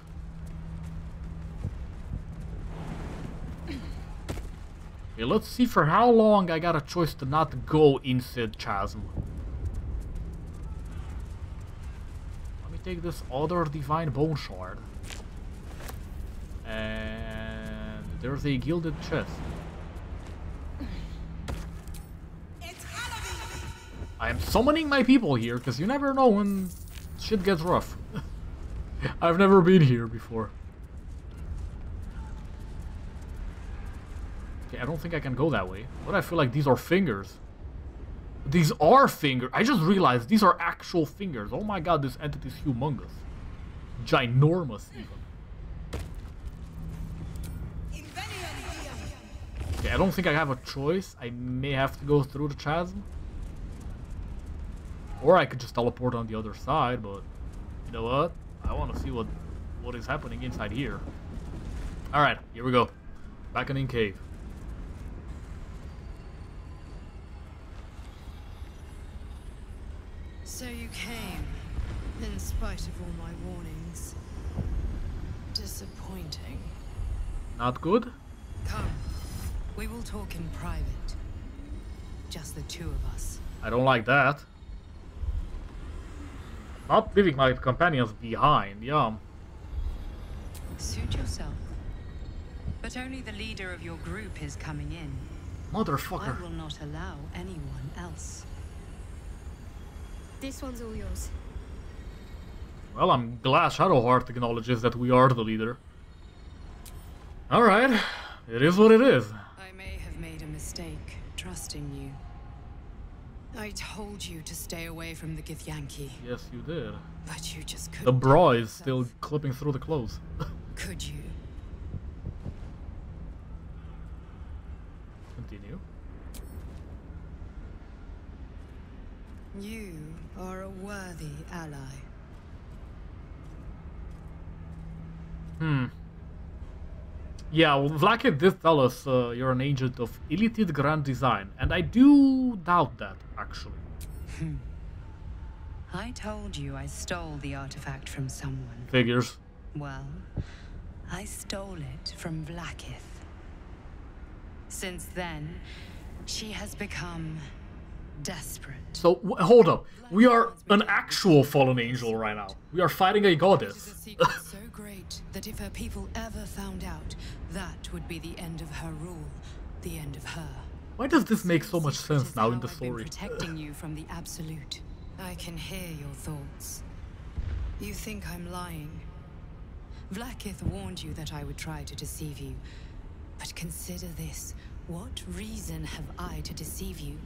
S1: Okay, let's see for how long I got a choice to not go inside Chasm. Let me take this other Divine Bone Shard. And there's a gilded chest. I am summoning my people here, because you never know when shit gets rough. [LAUGHS] I've never been here before. I don't think I can go that way. But I feel like these are fingers. These are fingers. I just realized these are actual fingers. Oh my god, this entity is humongous. Ginormous, even. Okay, I don't think I have a choice. I may have to go through the chasm. Or I could just teleport on the other side, but you know what? I want to see what what is happening inside here. Alright, here we go. Beckoning Cave.
S6: So you came, in spite of all my warnings. Disappointing.
S1: Not good?
S6: Come, we will talk in private. Just the two of us.
S1: I don't like that. Not leaving my companions behind, yeah.
S8: Suit yourself. But only the leader of your group is coming in.
S1: Motherfucker.
S8: I will not allow anyone else.
S7: This one's all yours.
S1: Well, I'm glad Shadowheart acknowledges that we are the leader. Alright. it is what it is.
S6: I may have made a mistake trusting you. I told you to stay away from the Githyanki,
S1: Yes, you did.
S6: but you just couldn't.
S1: The bra
S6: help
S1: is still clipping through the clothes. [LAUGHS]
S6: Could you?
S1: Continue.
S6: You are a worthy ally.
S1: Hmm. Yeah, well, Vlaakith did tell us uh, you're an agent of Illithid Grand Design, and I do doubt that, actually.
S8: I told you I stole the artifact from someone.
S1: Figures.
S8: Well, I stole it from Vlaakith. Since then, she has become desperate.
S1: So, w- hold up. We are an actual fallen angel right now. We are fighting a
S6: It is a
S1: goddess.
S6: so great that if her people ever found out, that would be the end of her rule, the end of her.
S1: Why does this make so much sense now in the story?
S6: protecting [LAUGHS] you from the absolute. I can hear your thoughts. You think I'm lying. Vlaakith warned you that I would try to deceive you. But consider this. What reason have I to deceive you?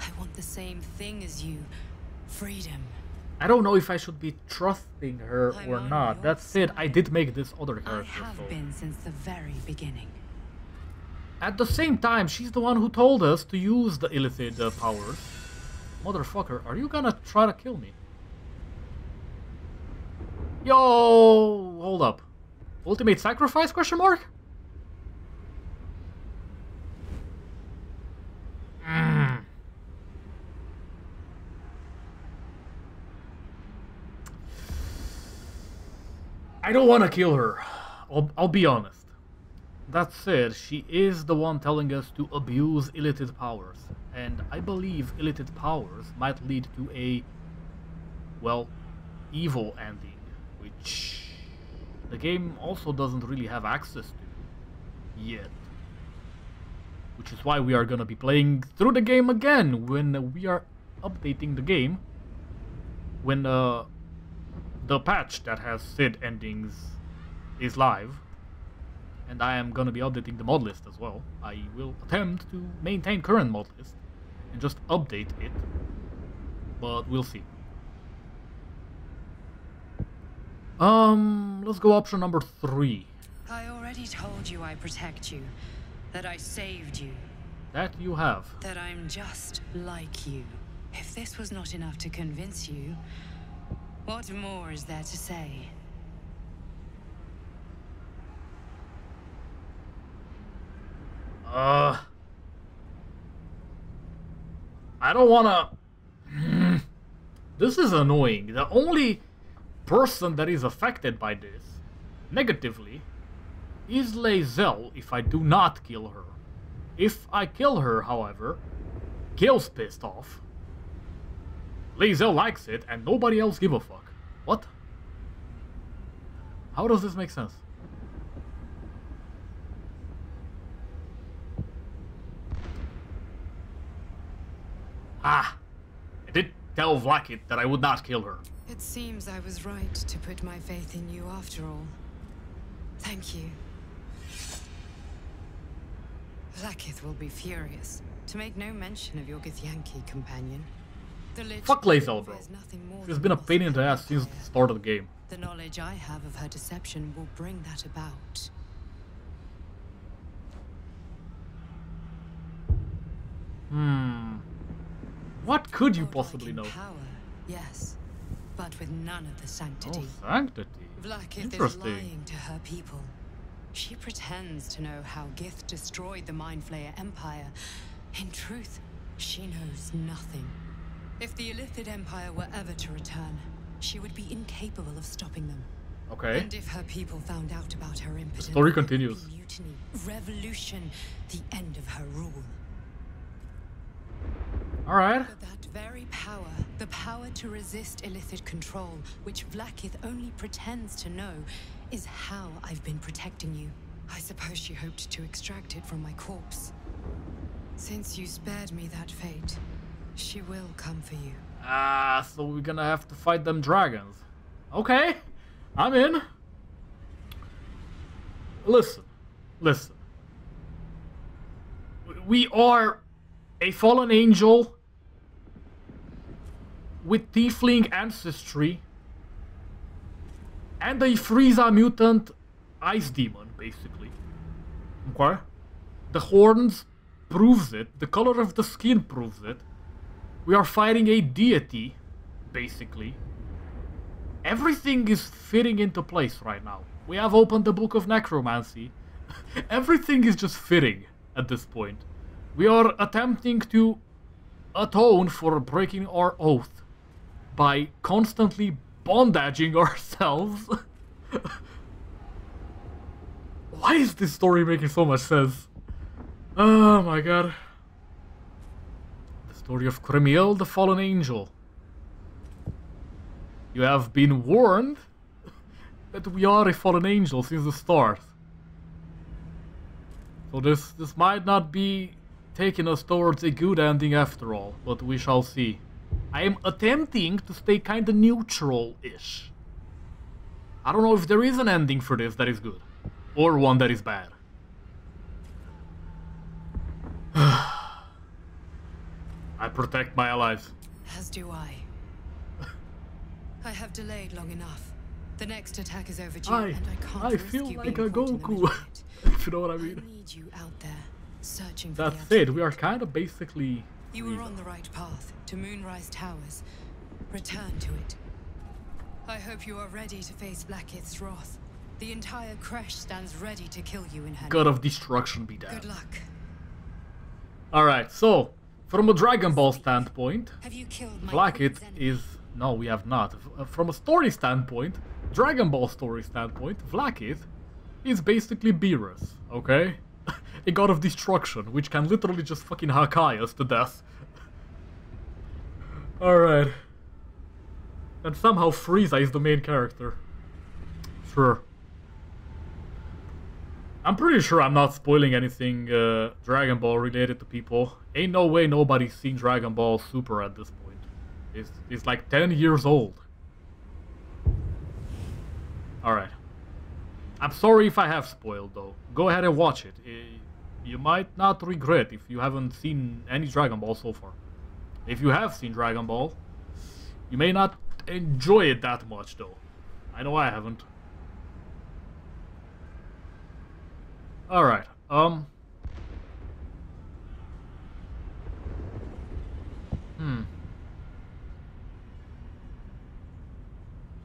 S6: I want the same thing as you. Freedom.
S1: I don't know if I should be trusting her
S8: I'm
S1: or not. That said, I did make this other character.
S8: I have
S1: so...
S8: been since the very beginning.
S1: At the same time, she's the one who told us to use the Illithid uh, powers. Motherfucker, are you gonna try to kill me? Yo, hold up. Ultimate sacrifice? Question mark? Mm. I don't want to kill her. I'll, I'll be honest. That said, she is the one telling us to abuse Illithid powers, and I believe Illithid powers might lead to a, well, evil ending, which the game also doesn't really have access to yet. Which is why we are gonna be playing through the game again when we are updating the game. When uh, the patch that has Sid endings is live and I am gonna be updating the mod list as well. I will attempt to maintain current mod list and just update it, but we'll see. Um, let's go option number three.
S8: I already told you I protect you, that I saved you,
S1: That you have.
S8: that I'm just like you. If this was not enough to convince you, what more is there to say?
S1: Uh, I don't wanna. This is annoying. The only person that is affected by this negatively is Lae'zel if I do not kill her. If I kill her, however, Gale's pissed off. Lae'zel likes it and nobody else give a fuck. What? How does this make sense? Ah! I did tell Vlaakith that I would not kill her.
S6: It seems I was right to put my faith in you after all. Thank you. Vlaakith will be furious, to make no mention of your Githyanki companion.
S1: Fuck Lae'zel, bro.
S6: fears nothing more
S1: She's been a pain in the ass since the start of the game.
S6: The knowledge I have of her deception will bring that about.
S1: Hmm. What could you possibly know?
S6: Power, yes, but with none of the sanctity.
S1: Oh, sanctity.
S6: Vlaakith is lying to her people. She pretends to know how Gith destroyed the Mindflayer Empire. In truth, she knows nothing. If the Illithid Empire were ever to return, she would be incapable of stopping them.
S1: Okay.
S6: And if her people found out about her impotence,
S1: story
S6: there would
S1: continues.
S6: Mutiny, revolution, the end of her rule.
S1: Alright.
S6: But that very power, the power to resist Illithid control, which Vlaakith only pretends to know, is how I've been protecting you. I suppose she hoped to extract it from my corpse. Since you spared me that fate, she will come for you.
S1: Ah, so we're gonna have to fight them dragons. Okay. I'm in. Listen. Listen. we are a fallen angel with tiefling ancestry and a Frieza mutant ice demon, basically. Okay? The horns proves it, the color of the skin proves it. We are fighting a deity, basically. Everything is fitting into place right now. We have opened the book of necromancy. [LAUGHS] Everything is just fitting at this point. We are attempting to atone for breaking our oath by constantly bondaging [LAUGHS] ourselves. [LAUGHS] Why is this story making so much sense? Oh my god. Story of Cremiel, the fallen angel. You have been warned that we are a fallen angel since the start. So this this might not be taking us towards a good ending after all, but we shall see. I am attempting to stay kinda neutral-ish. I don't know if there is an ending for this that is good, or one that is bad. [SIGHS] [SIGHS] I protect my allies.
S6: As do I. I have delayed long enough. The next attack is overdue,
S1: I,
S6: and I can't
S1: I
S6: risk
S1: feel
S6: you
S1: like
S6: being
S1: a
S6: caught in the
S1: Goku, [LAUGHS] if you know what I
S6: I
S1: mean.
S6: need you out there, searching for
S1: That's it, we are kind of basically...
S6: You were on the right path to Moonrise Towers. Return to it. I hope you are ready to face Vlaakith's wrath. The entire Crash stands ready to kill you in her
S1: God of Destruction be damned.
S6: Good luck.
S1: Alright, so, from a Dragon Ball standpoint,
S5: Vlaakith
S1: is... No, we have not. Uh, from a story standpoint, Dragon Ball story standpoint, Vlaakith is basically Beerus, okay? [LAUGHS] a god of destruction, which can literally just fucking Hakai us to death. [LAUGHS] Alright. And somehow Frieza is the main character. Sure. I'm pretty sure I'm not spoiling anything uh, Dragon Ball related to people. Ain't no way nobody's seen Dragon Ball Super at this point. It's, it's like 10 years old. Alright. I'm sorry if I have spoiled though. Go ahead and watch it. You might not regret if you haven't seen any Dragon Ball so far. If you have seen Dragon Ball, you may not enjoy it that much though. I know I haven't. Alright, um... Hmm.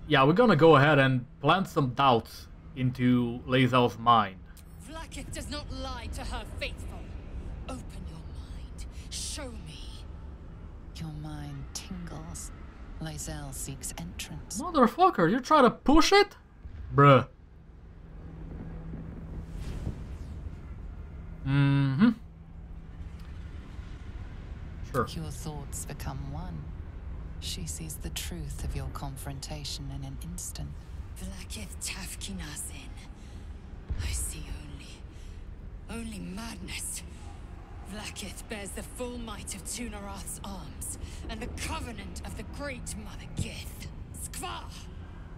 S1: Yeah, we're gonna go ahead and plant some doubts into Lae'zel's mind.
S5: Vlaakith does not lie to her faithful. Open your mind. Show me.
S2: Your mind tingles. Lae'zel seeks entrance.
S1: Motherfucker, you try to push it? Bruh. Mm-hmm. Sure.
S2: Your thoughts become one. She sees the truth of your confrontation in an instant.
S5: Vlaakith Tafkinazin. I see only. only madness. Vlaakith bears the full might of Tu'narath's arms, and the covenant of the Great Mother Gith. Skvar!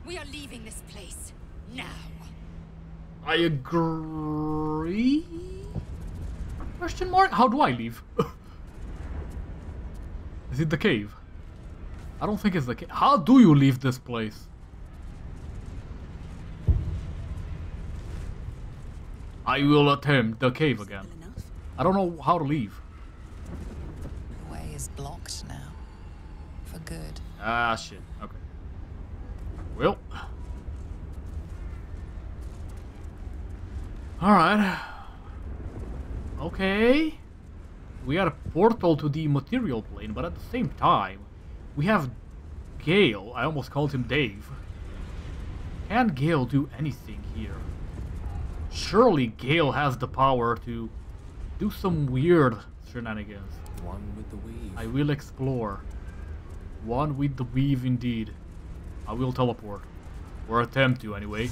S5: We are leaving this place. Now.
S1: I agree? Question mark? How do I leave? [LAUGHS] Is it the cave? I don't think it's the cave. How do you leave this place? I will attempt the cave again. I don't know how to leave.
S2: The way is blocked now. For good.
S1: Ah, shit. Okay. Well. Alright. Okay. We got a portal to the material plane, but at the same time, we have Gale. I almost called him Dave. Can Gale do anything here? Surely Gale has the power to do some weird shenanigans.
S3: One with the weave.
S1: I will explore. One with the weave indeed. I will teleport. Or attempt to anyway.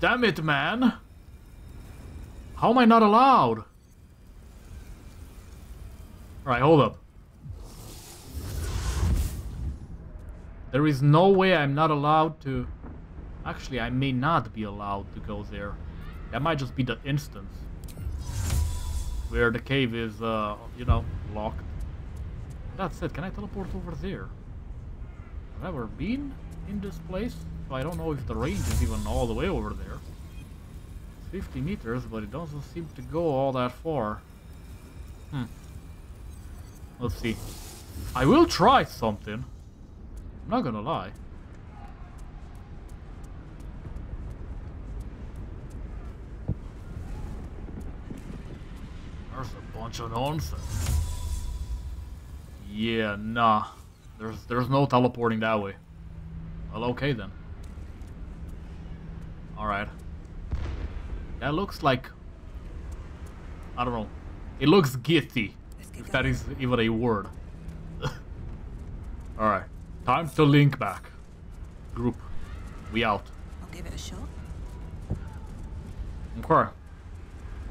S1: Damn it, man! How am I not allowed? Alright, hold up. There is no way I'm not allowed to... Actually, I may not be allowed to go there. That might just be the instance. where the cave is, uh, you know, locked. That's it. Can I teleport over there? I've never been in this place, so I don't know if the range is even all the way over there. 50 meters, but it doesn't seem to go all that far. Hmm. Let's see. I will try something. I'm not gonna lie. There's a bunch of nonsense. Yeah, nah. There's there's no teleporting that way. Well, okay then. Alright. That looks like... I don't know. It looks githy. If that is even a word. [LAUGHS] Alright. Time to link back. Group. We out.
S9: I'll give it a shot.
S1: Okay.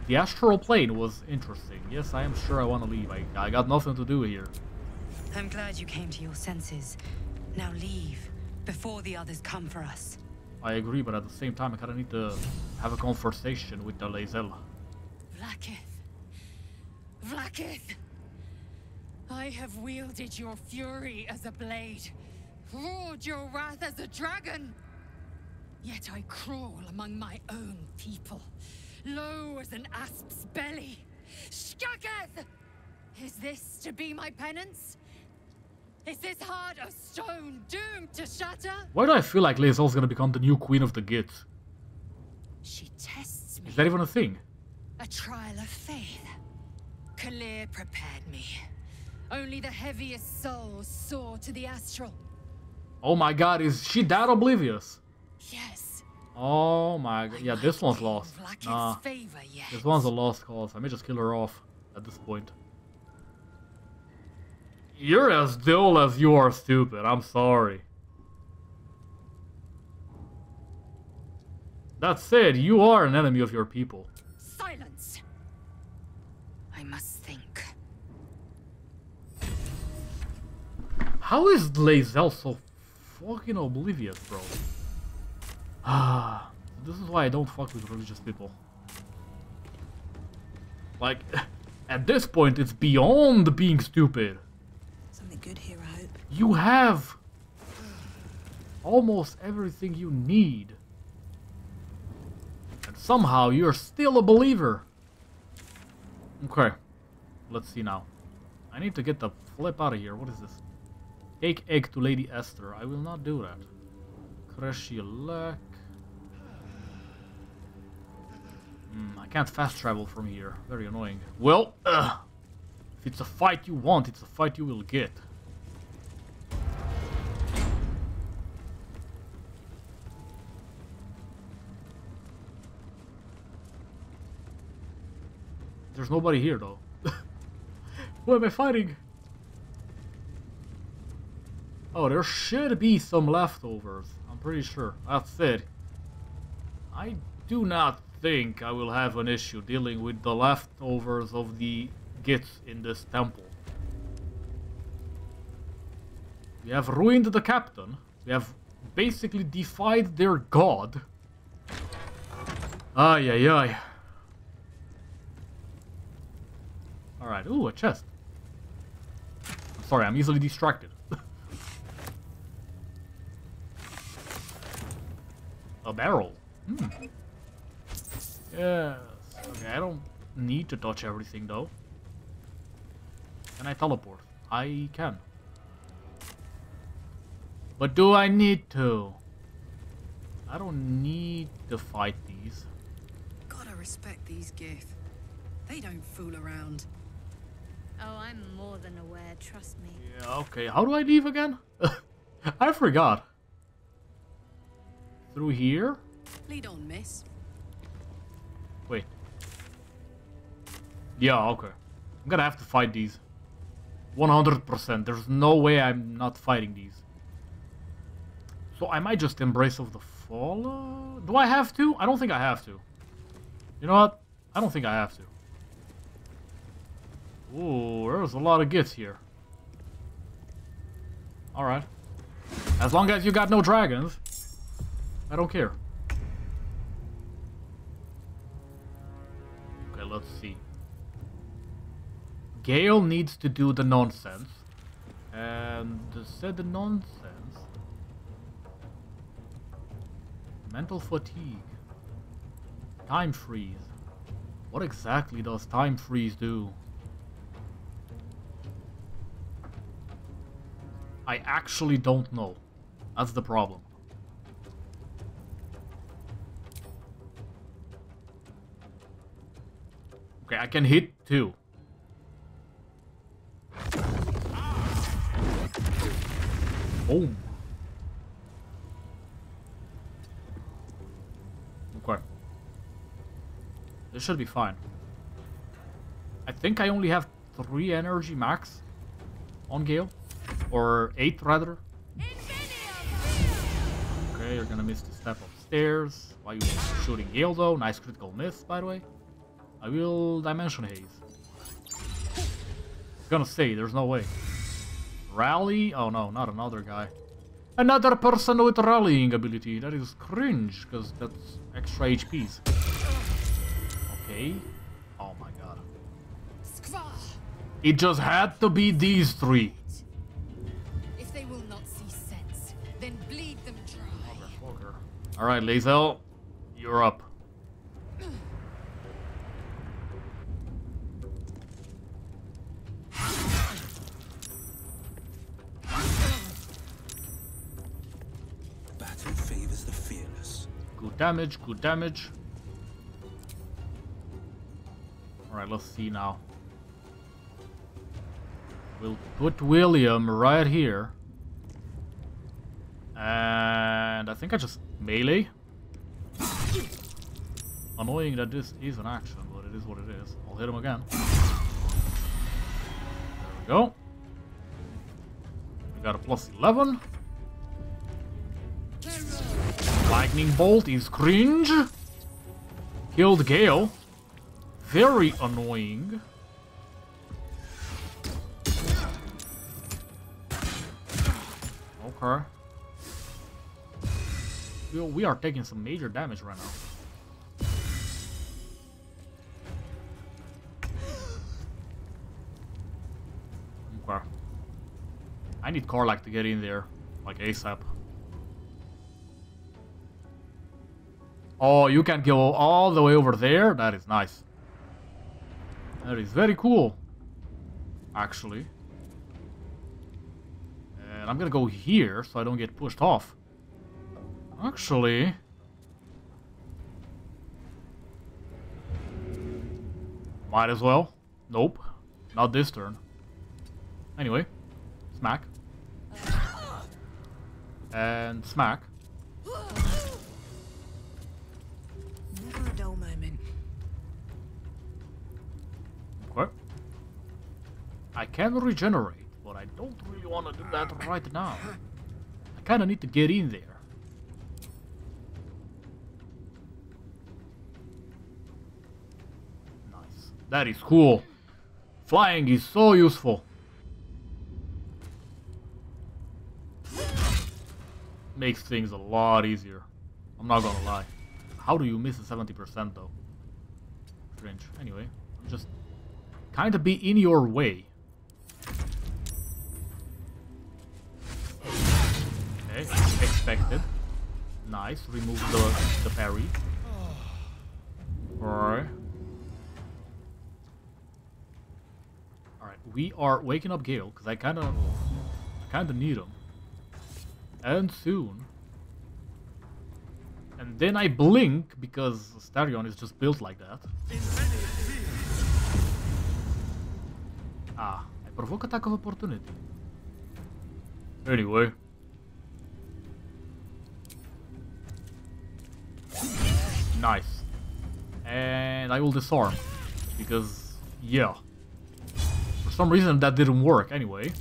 S1: The astral plane was interesting. Yes, I am sure I want to leave. I, I got nothing to do here.
S10: I'm glad you came to your senses. Now leave, before the others come for us.
S1: I agree, but at the same time, I kind of need to have a conversation with the Lae'zel.
S6: Vlaakith. Vlaakith! I have wielded your fury as a blade, roared your wrath as a dragon. Yet I crawl among my own people, low as an asp's belly. Skaketh! Is this to be my penance? Is this heart of stone doomed to shatter?
S1: Why do I feel like Lae'zel's gonna become the new queen of the Gits?
S6: She tests me.
S1: Is that even a thing?
S6: A trial of faith. Kalir prepared me. Only the heaviest souls soar to the astral.
S1: Oh my god, is she that oblivious?
S6: Yes.
S1: Oh my god. Yeah, this one's lost. Nah, this one's a lost cause. I may just kill her off at this point. You're as dull as you are stupid. I'm sorry. That said, you are an enemy of your people.
S6: Silence! I must think.
S1: How is Lae'zel so fucking oblivious, bro? Ah, this is why I don't fuck with religious people. Like, [LAUGHS] at this point, it's beyond being stupid.
S9: Something good here, I hope.
S1: You have almost everything you need. And somehow you're still a believer. Okay, let's see now. I need to get the flip out of here. What is this? Take egg to Lady Esther. I will not do that. Kreshielek. Hmm, I can't fast travel from here. Very annoying. Well, if it's a fight you want, it's a fight you will get. There's nobody here though. [LAUGHS] Who am I fighting? Oh, there should be some leftovers. I'm pretty sure. That's it. I do not think I will have an issue dealing with the leftovers of the gits in this temple. We have ruined the captain. We have basically defied their god. Ay ay ay. Alright, ooh, a chest. I'm sorry, I'm easily distracted. [LAUGHS] a barrel. Hmm. Yes. Okay, I don't need to touch everything though. Can I teleport? I can. But do I need to? I don't need to fight these.
S9: Gotta respect these Gith. They don't fool around.
S11: Oh, I'm more than aware, trust me.
S1: Yeah, okay. How do I leave again? [LAUGHS] I forgot. Through here?
S9: Lead on, miss.
S1: Wait. Yeah, okay. I'm gonna have to fight these. 100%. There's no way I'm not fighting these. So I might just embrace of the fall. Uh, do I have to? I don't think I have to. You know what? I don't think I have to. Ooh, there's a lot of gifts here. Alright. As long as you got no dragons, I don't care. Okay, let's see. Gale needs to do the nonsense. And said the nonsense. Mental fatigue. Time freeze. What exactly does time freeze do? I actually don't know. That's the problem. Okay, I can hit two. Boom. Okay. This should be fine. I think I only have three energy max on Gale. Or eight, rather. Okay, you're gonna miss the step upstairs. Why are you shooting Gale, though? Nice critical miss, by the way. I will Dimension Haze. Gonna say, there's no way. Rally? Oh no, not another guy. Another person with rallying ability. That is cringe, because that's extra HPs. Okay. Oh my god. It just had to be these three. Alright, Lae'zel. You're up.
S3: Battle favors the fearless.
S1: Good damage, good damage. Alright, let's see now. We'll put William right here. And I think I just melee. Annoying that this is an action, but it is what it is. I'll hit him again. There we go. We got a plus 11. Lightning Bolt is cringe. Killed Gale. Very annoying. Okay. We, are taking some major damage right now. Okay. I need Karlach to get in there, like ASAP. Oh, you can go all the way over there? That is nice. That is very cool. Actually. And I'm gonna go here so I don't get pushed off. Actually... Might as well. Nope. Not this turn. Anyway. Smack. And smack.
S9: Never a dull moment.
S1: Okay. I can regenerate, but I don't really want to do that right now. I kind of need to get in there. Nice. That is cool. Flying is so useful. Makes things a lot easier. I'm not gonna lie. How do you miss a 70% though? Strange. Anyway, I'm just kind of be in your way. Okay, expected. Nice, remove the, the parry. Alright. We are waking up Gale, because I kind of kind of need him. And soon. And then I blink, because Astarion is just built like that. Ah, I provoke attack of opportunity. Anyway. Nice. And I will disarm. Because, yeah. For some reason that didn't work anyway.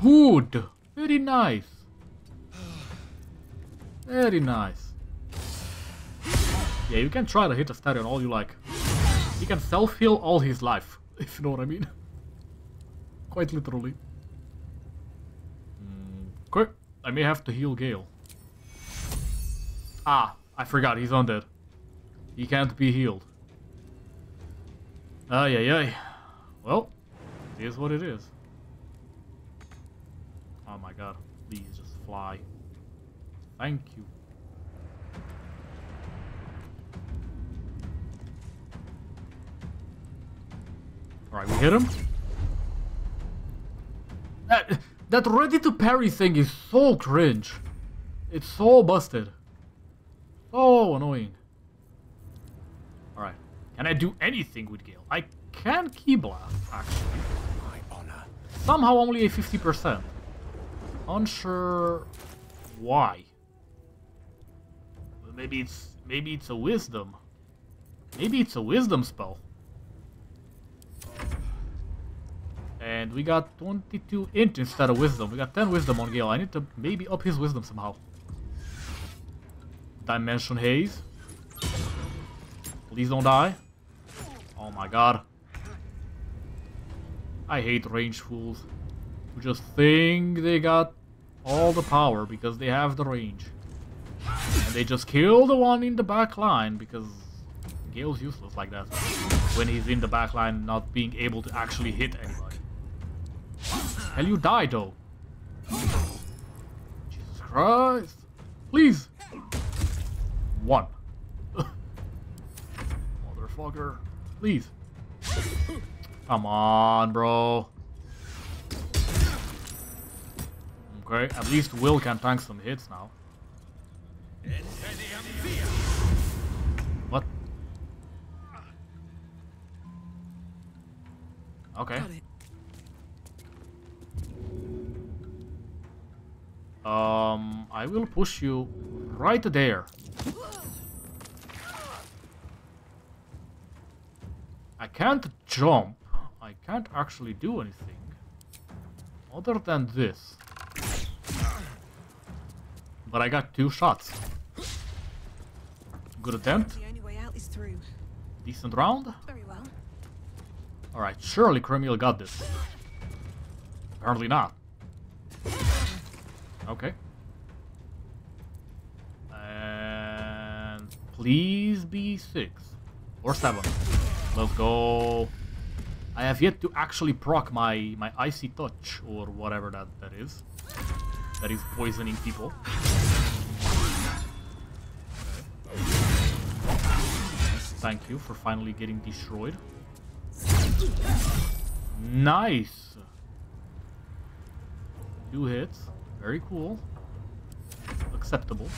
S1: Good! Very nice. Very nice. Yeah, you can try to hit Astarion all you like. He can self-heal all his life, [LAUGHS] if you know what I mean. Quite literally. Mm, okay, I may have to heal Gale. Ah, I forgot, he's undead. He can't be healed. Ay ay ay. Well, it is what it is. Oh my god. Please just fly. Thank you. Alright, we hit him. That, that ready to parry thing is so cringe. It's so busted. So annoying. Alright. Can I do anything with Gale? I can Ki Blast, actually.
S3: My honor.
S1: Somehow only a 50%. Unsure why. Maybe it's maybe it's a wisdom. Maybe it's a wisdom spell. And we got 22 int instead of wisdom. We got 10 wisdom on Gale. I need to maybe up his wisdom somehow. Dimension Haze. Please don't die. Oh my god. I hate range fools who just think they got all the power because they have the range. And they just kill the one in the back line because Gale's useless like that. When he's in the back line not being able to actually hit anybody. Hell you die though. Jesus Christ. Please. One. [LAUGHS] Motherfucker. Please. Come on, bro. Okay, at least Wyll can tank some hits now. What? Okay. Um, I will push you right there. I can't jump. I can't actually do anything. Other than this. But I got two shots. Good attempt.
S9: The only way out is through.
S1: Decent round.
S9: Very well.
S1: Alright, surely Cremiel got this. Apparently not. Okay. And please be six or seven. Let's go. I have yet to actually proc my my icy touch or whatever that that is. That is poisoning people. Thank you for finally getting destroyed. Nice. Two hits. Very cool. Acceptable.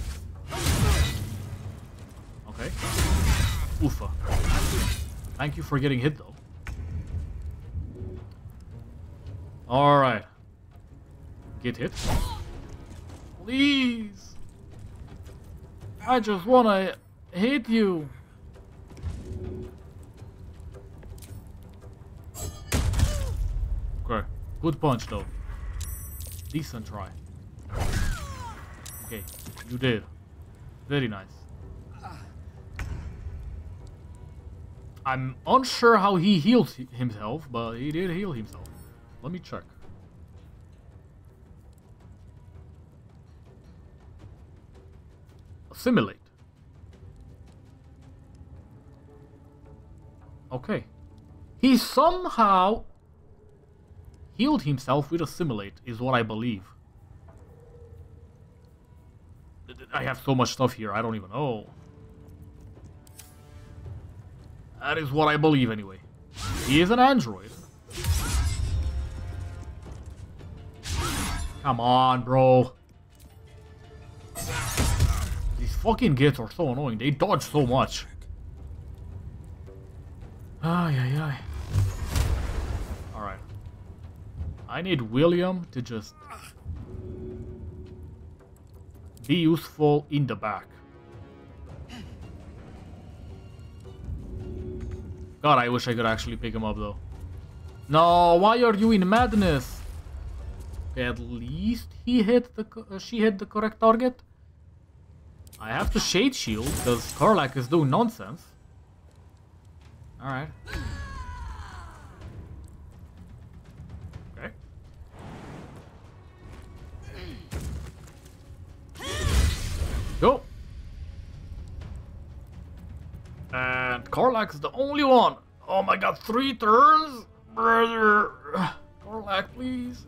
S1: Okay. Oofa. Thank you for getting hit though. Alright. Get hit. Please. I just wanna hit you. Okay. Good punch though. Decent try. Okay, you did. Very nice. I'm unsure how he healed himself, but he did heal himself. Let me check. Assimilate. Okay. He somehow healed himself with Assimilate, is what I believe. I have so much stuff here, I don't even know. That is what I believe anyway. He is an android. Come on, bro. These fucking gits are so annoying. They dodge so much. Ay, ay, ay. Alright. I need William to just be useful in the back. God, I wish I could actually pick him up though. No, why are you in madness? At least he hit the uh, she hit the correct target. I have to shade shield because Karlach is doing nonsense. All right. Okay. Go. And Karlach's the only one. Oh my god, three turns? brother. Karlach, please.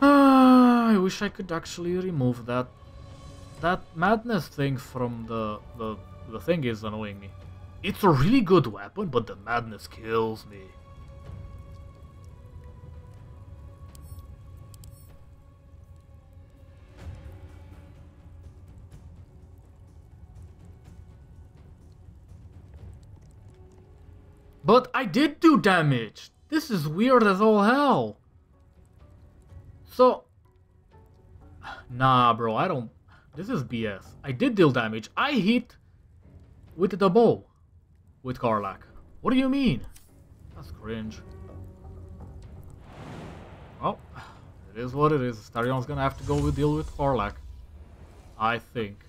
S1: Ah, I wish I could actually remove that that madness thing from the the the thing is annoying me. It's a really good weapon, but the madness kills me. But I did do damage! This is weird as all hell. So... Nah, bro, I don't... This is BS. I did deal damage. I hit with the bow with Karlach. What do you mean? That's cringe. Well, it is what it is. Astarion's gonna have to go with deal with Karlach. I think.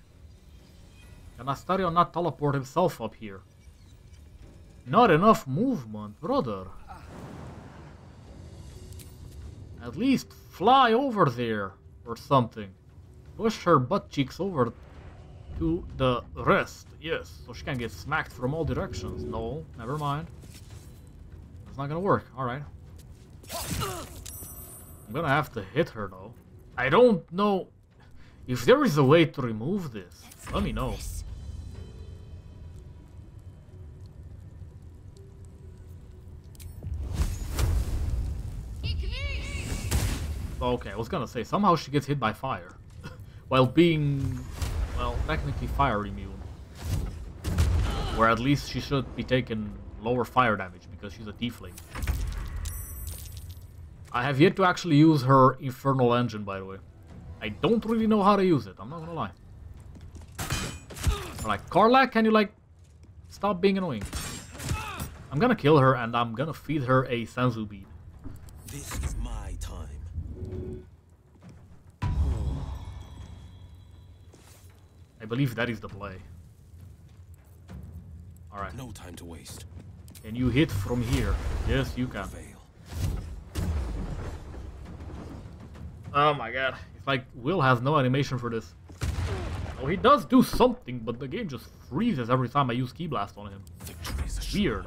S1: Can Astarion not teleport himself up here? Not enough movement, brother. At least fly over there or something. Push her butt cheeks over to the rest. Yes, so she can get smacked from all directions. No, never mind. It's not gonna work. Alright. I'm gonna have to hit her though. I don't know if there is a way to remove this. Let me know. Okay, I was gonna say, somehow she gets hit by fire. [LAUGHS] while being, well, technically fire immune. Or at least she should be taking lower fire damage because she's a tiefling. I have yet to actually use her infernal engine, by the way. I don't really know how to use it, I'm not gonna lie. Like, Karlach, can you, like, stop being annoying? I'm gonna kill her and I'm gonna feed her a Senzu bead. I believe that is the play. Alright.
S3: No time to waste.
S1: Can you hit from here? Yes, you can.
S3: Fail.
S1: Oh my god. It's like Wyll has no animation for this. Oh, he does do something, but the game just freezes every time I use Ki Blast on him. Weird.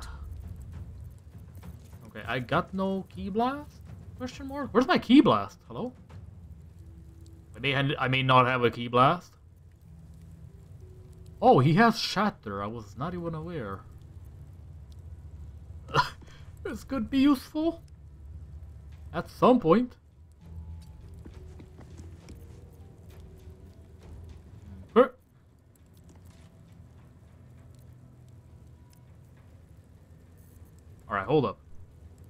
S1: Okay, I got no Ki Blast? Question mark? Where's my Ki Blast? Hello? I may, I may not have a Ki Blast. Oh, he has Shatter. I was not even aware. [LAUGHS] this could be useful. At some point. Alright, hold up.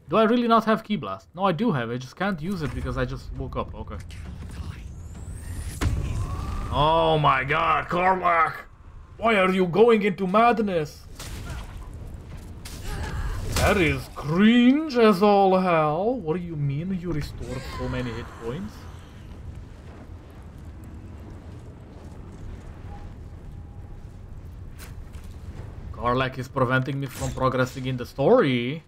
S1: Do I really not have Ki Blast? No, I do have. I just can't use it because I just woke up. Okay. Oh my god, Karlach! Why are you going into madness? That is cringe as all hell. What do you mean you restored so many hit points? Karlach is preventing me from progressing in the story.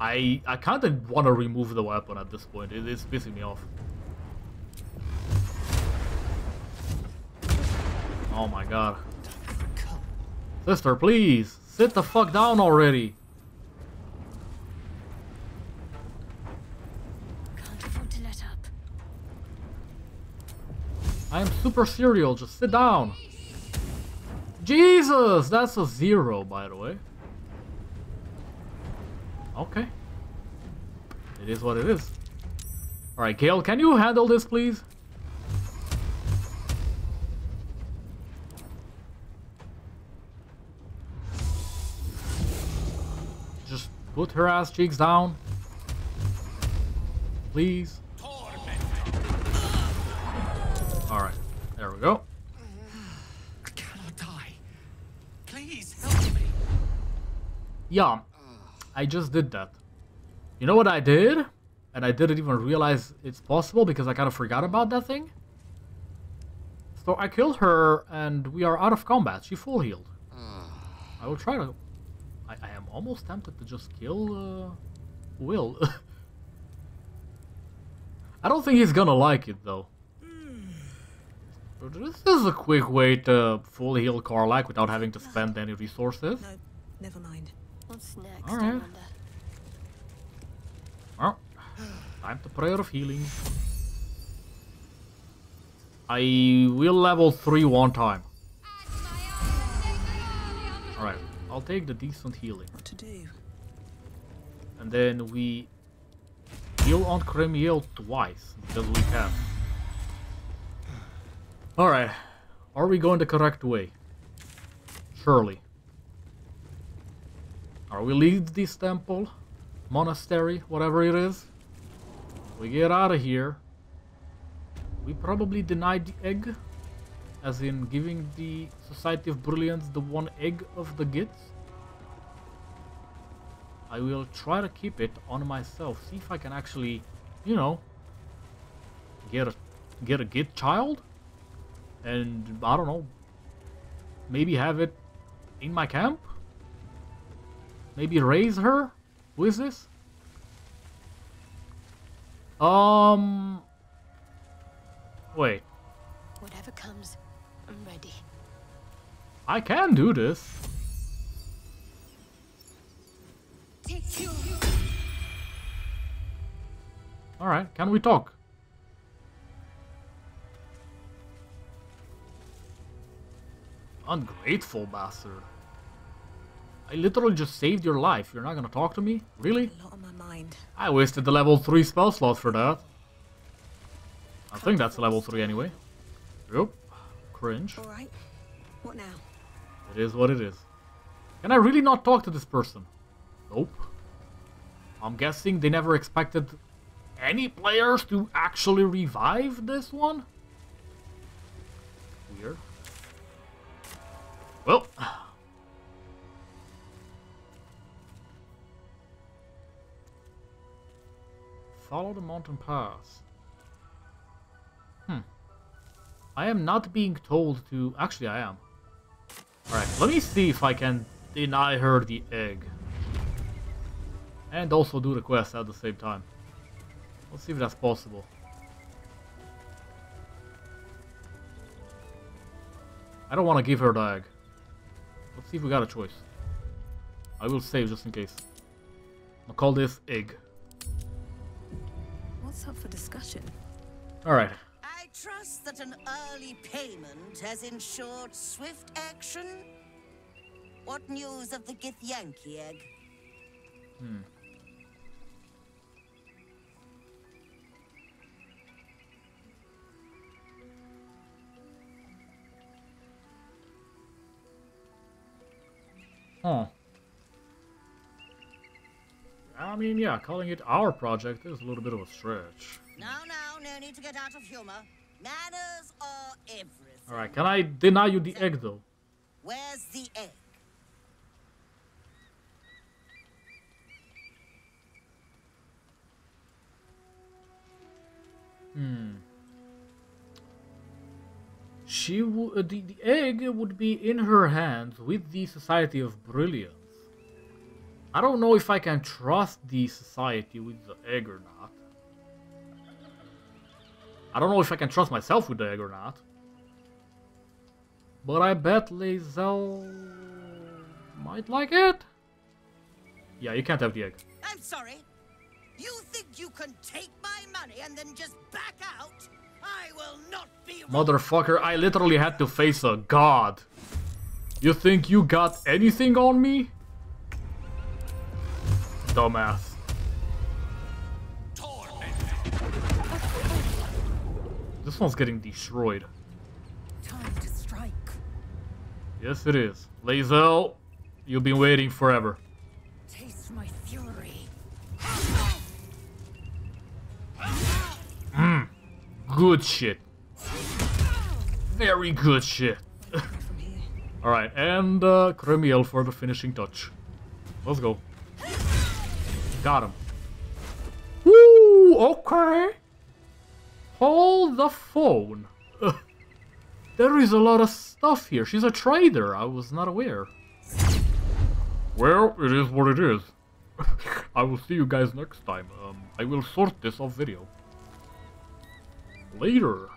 S1: I I kind of want to remove the weapon at this point. It is pissing me off. Oh my god. Sister, please! Sit the fuck down already!
S7: Can't afford to let up.
S1: I am super serial, just sit down! Jesus! That's a zero, by the way. Okay. It is what it is. Alright, Gale, can you handle this, please? Put her ass cheeks down. Please. Alright, there we go.
S3: I cannot die. Please help me.
S1: Yeah, I just did that. You know what I did? And I didn't even realize it's possible because I kind of forgot about that thing. So I killed her and we are out of combat. She full healed. I will try to... I, I am almost tempted to just kill uh, Wyll. [LAUGHS] I don't think he's gonna like it though. [SIGHS] This is a quick way to full heal Karlach without having to spend any resources.
S9: No, never mind.
S12: What's next,
S1: Alright. Well, [SIGHS] time to prayer of healing. I will level 3 one time. Alright, I'll take the decent healing.
S9: What to do?
S1: And then we heal on Cremiel twice, because we can. Alright, are we going the correct way? Surely. Are we leave this temple? Monastery, whatever it is? We get out of here. We probably denied the egg. As in giving the Society of Brilliance the one egg of the gits. I will try to keep it on myself. See if I can actually, you know, get a get a git child, and I don't know, maybe have it in my camp. Maybe raise her. Who is this? Um. Wait,
S12: Whatever comes.
S1: I can do this. Alright, can we talk? Ungrateful bastard. I literally just saved your life. You're not gonna talk to me? Really?
S9: A lot on my mind.
S1: I wasted the level 3 spell slot for that. I think that's level 3 anyway. Yep. Cringe.
S9: All right. What now?
S1: It is what it is. Can I really not talk to this person? Nope. I'm guessing they never expected any players to actually revive this one? Weird. Well. Follow the mountain pass. Hmm. I am not being told to... Actually, I am. Alright, let me see if I can deny her the egg. And also do the quest at the same time. Let's see if that's possible. I don't want to give her the egg. Let's see if we got a choice. I will save just in case. I'll call this egg.
S9: What's up for discussion?
S1: Alright.
S13: Trust that an early payment has ensured swift action. What news of the Githyanki egg?
S1: Hmm. Huh. I mean, yeah, calling it our project is a little bit of a stretch.
S13: Now, now, no need to get out of humor. Manners are everything.
S1: Alright, can I deny you the egg though?
S13: Where's the egg?
S1: Hmm. She would uh, the, the egg would be in her hands with the Society of Brilliance. I don't know if I can trust the Society with the egg or not. I don't know if I can trust myself with the egg or not. But I bet Lae'zel might like it. Yeah, you can't have the egg.
S13: I'm sorry. You think you can take my money and then just back out? I will not be.
S1: Motherfucker, I literally had to face a god. You think you got anything on me? Dumbass. This one's getting destroyed.
S9: Time to strike.
S1: Yes, it is. Lae'zel, you've been waiting forever.
S9: Taste my fury.
S1: Mmm. Good shit. Very good shit. [LAUGHS] Alright, and uh, Cremiel for the finishing touch. Let's go. Got him. Woo! Okay. Hold the phone. [LAUGHS] there is a lot of stuff here. She's a trader. I was not aware. Well, it is what it is. [LAUGHS] I will see you guys next time. Um, I will sort this off video. Later.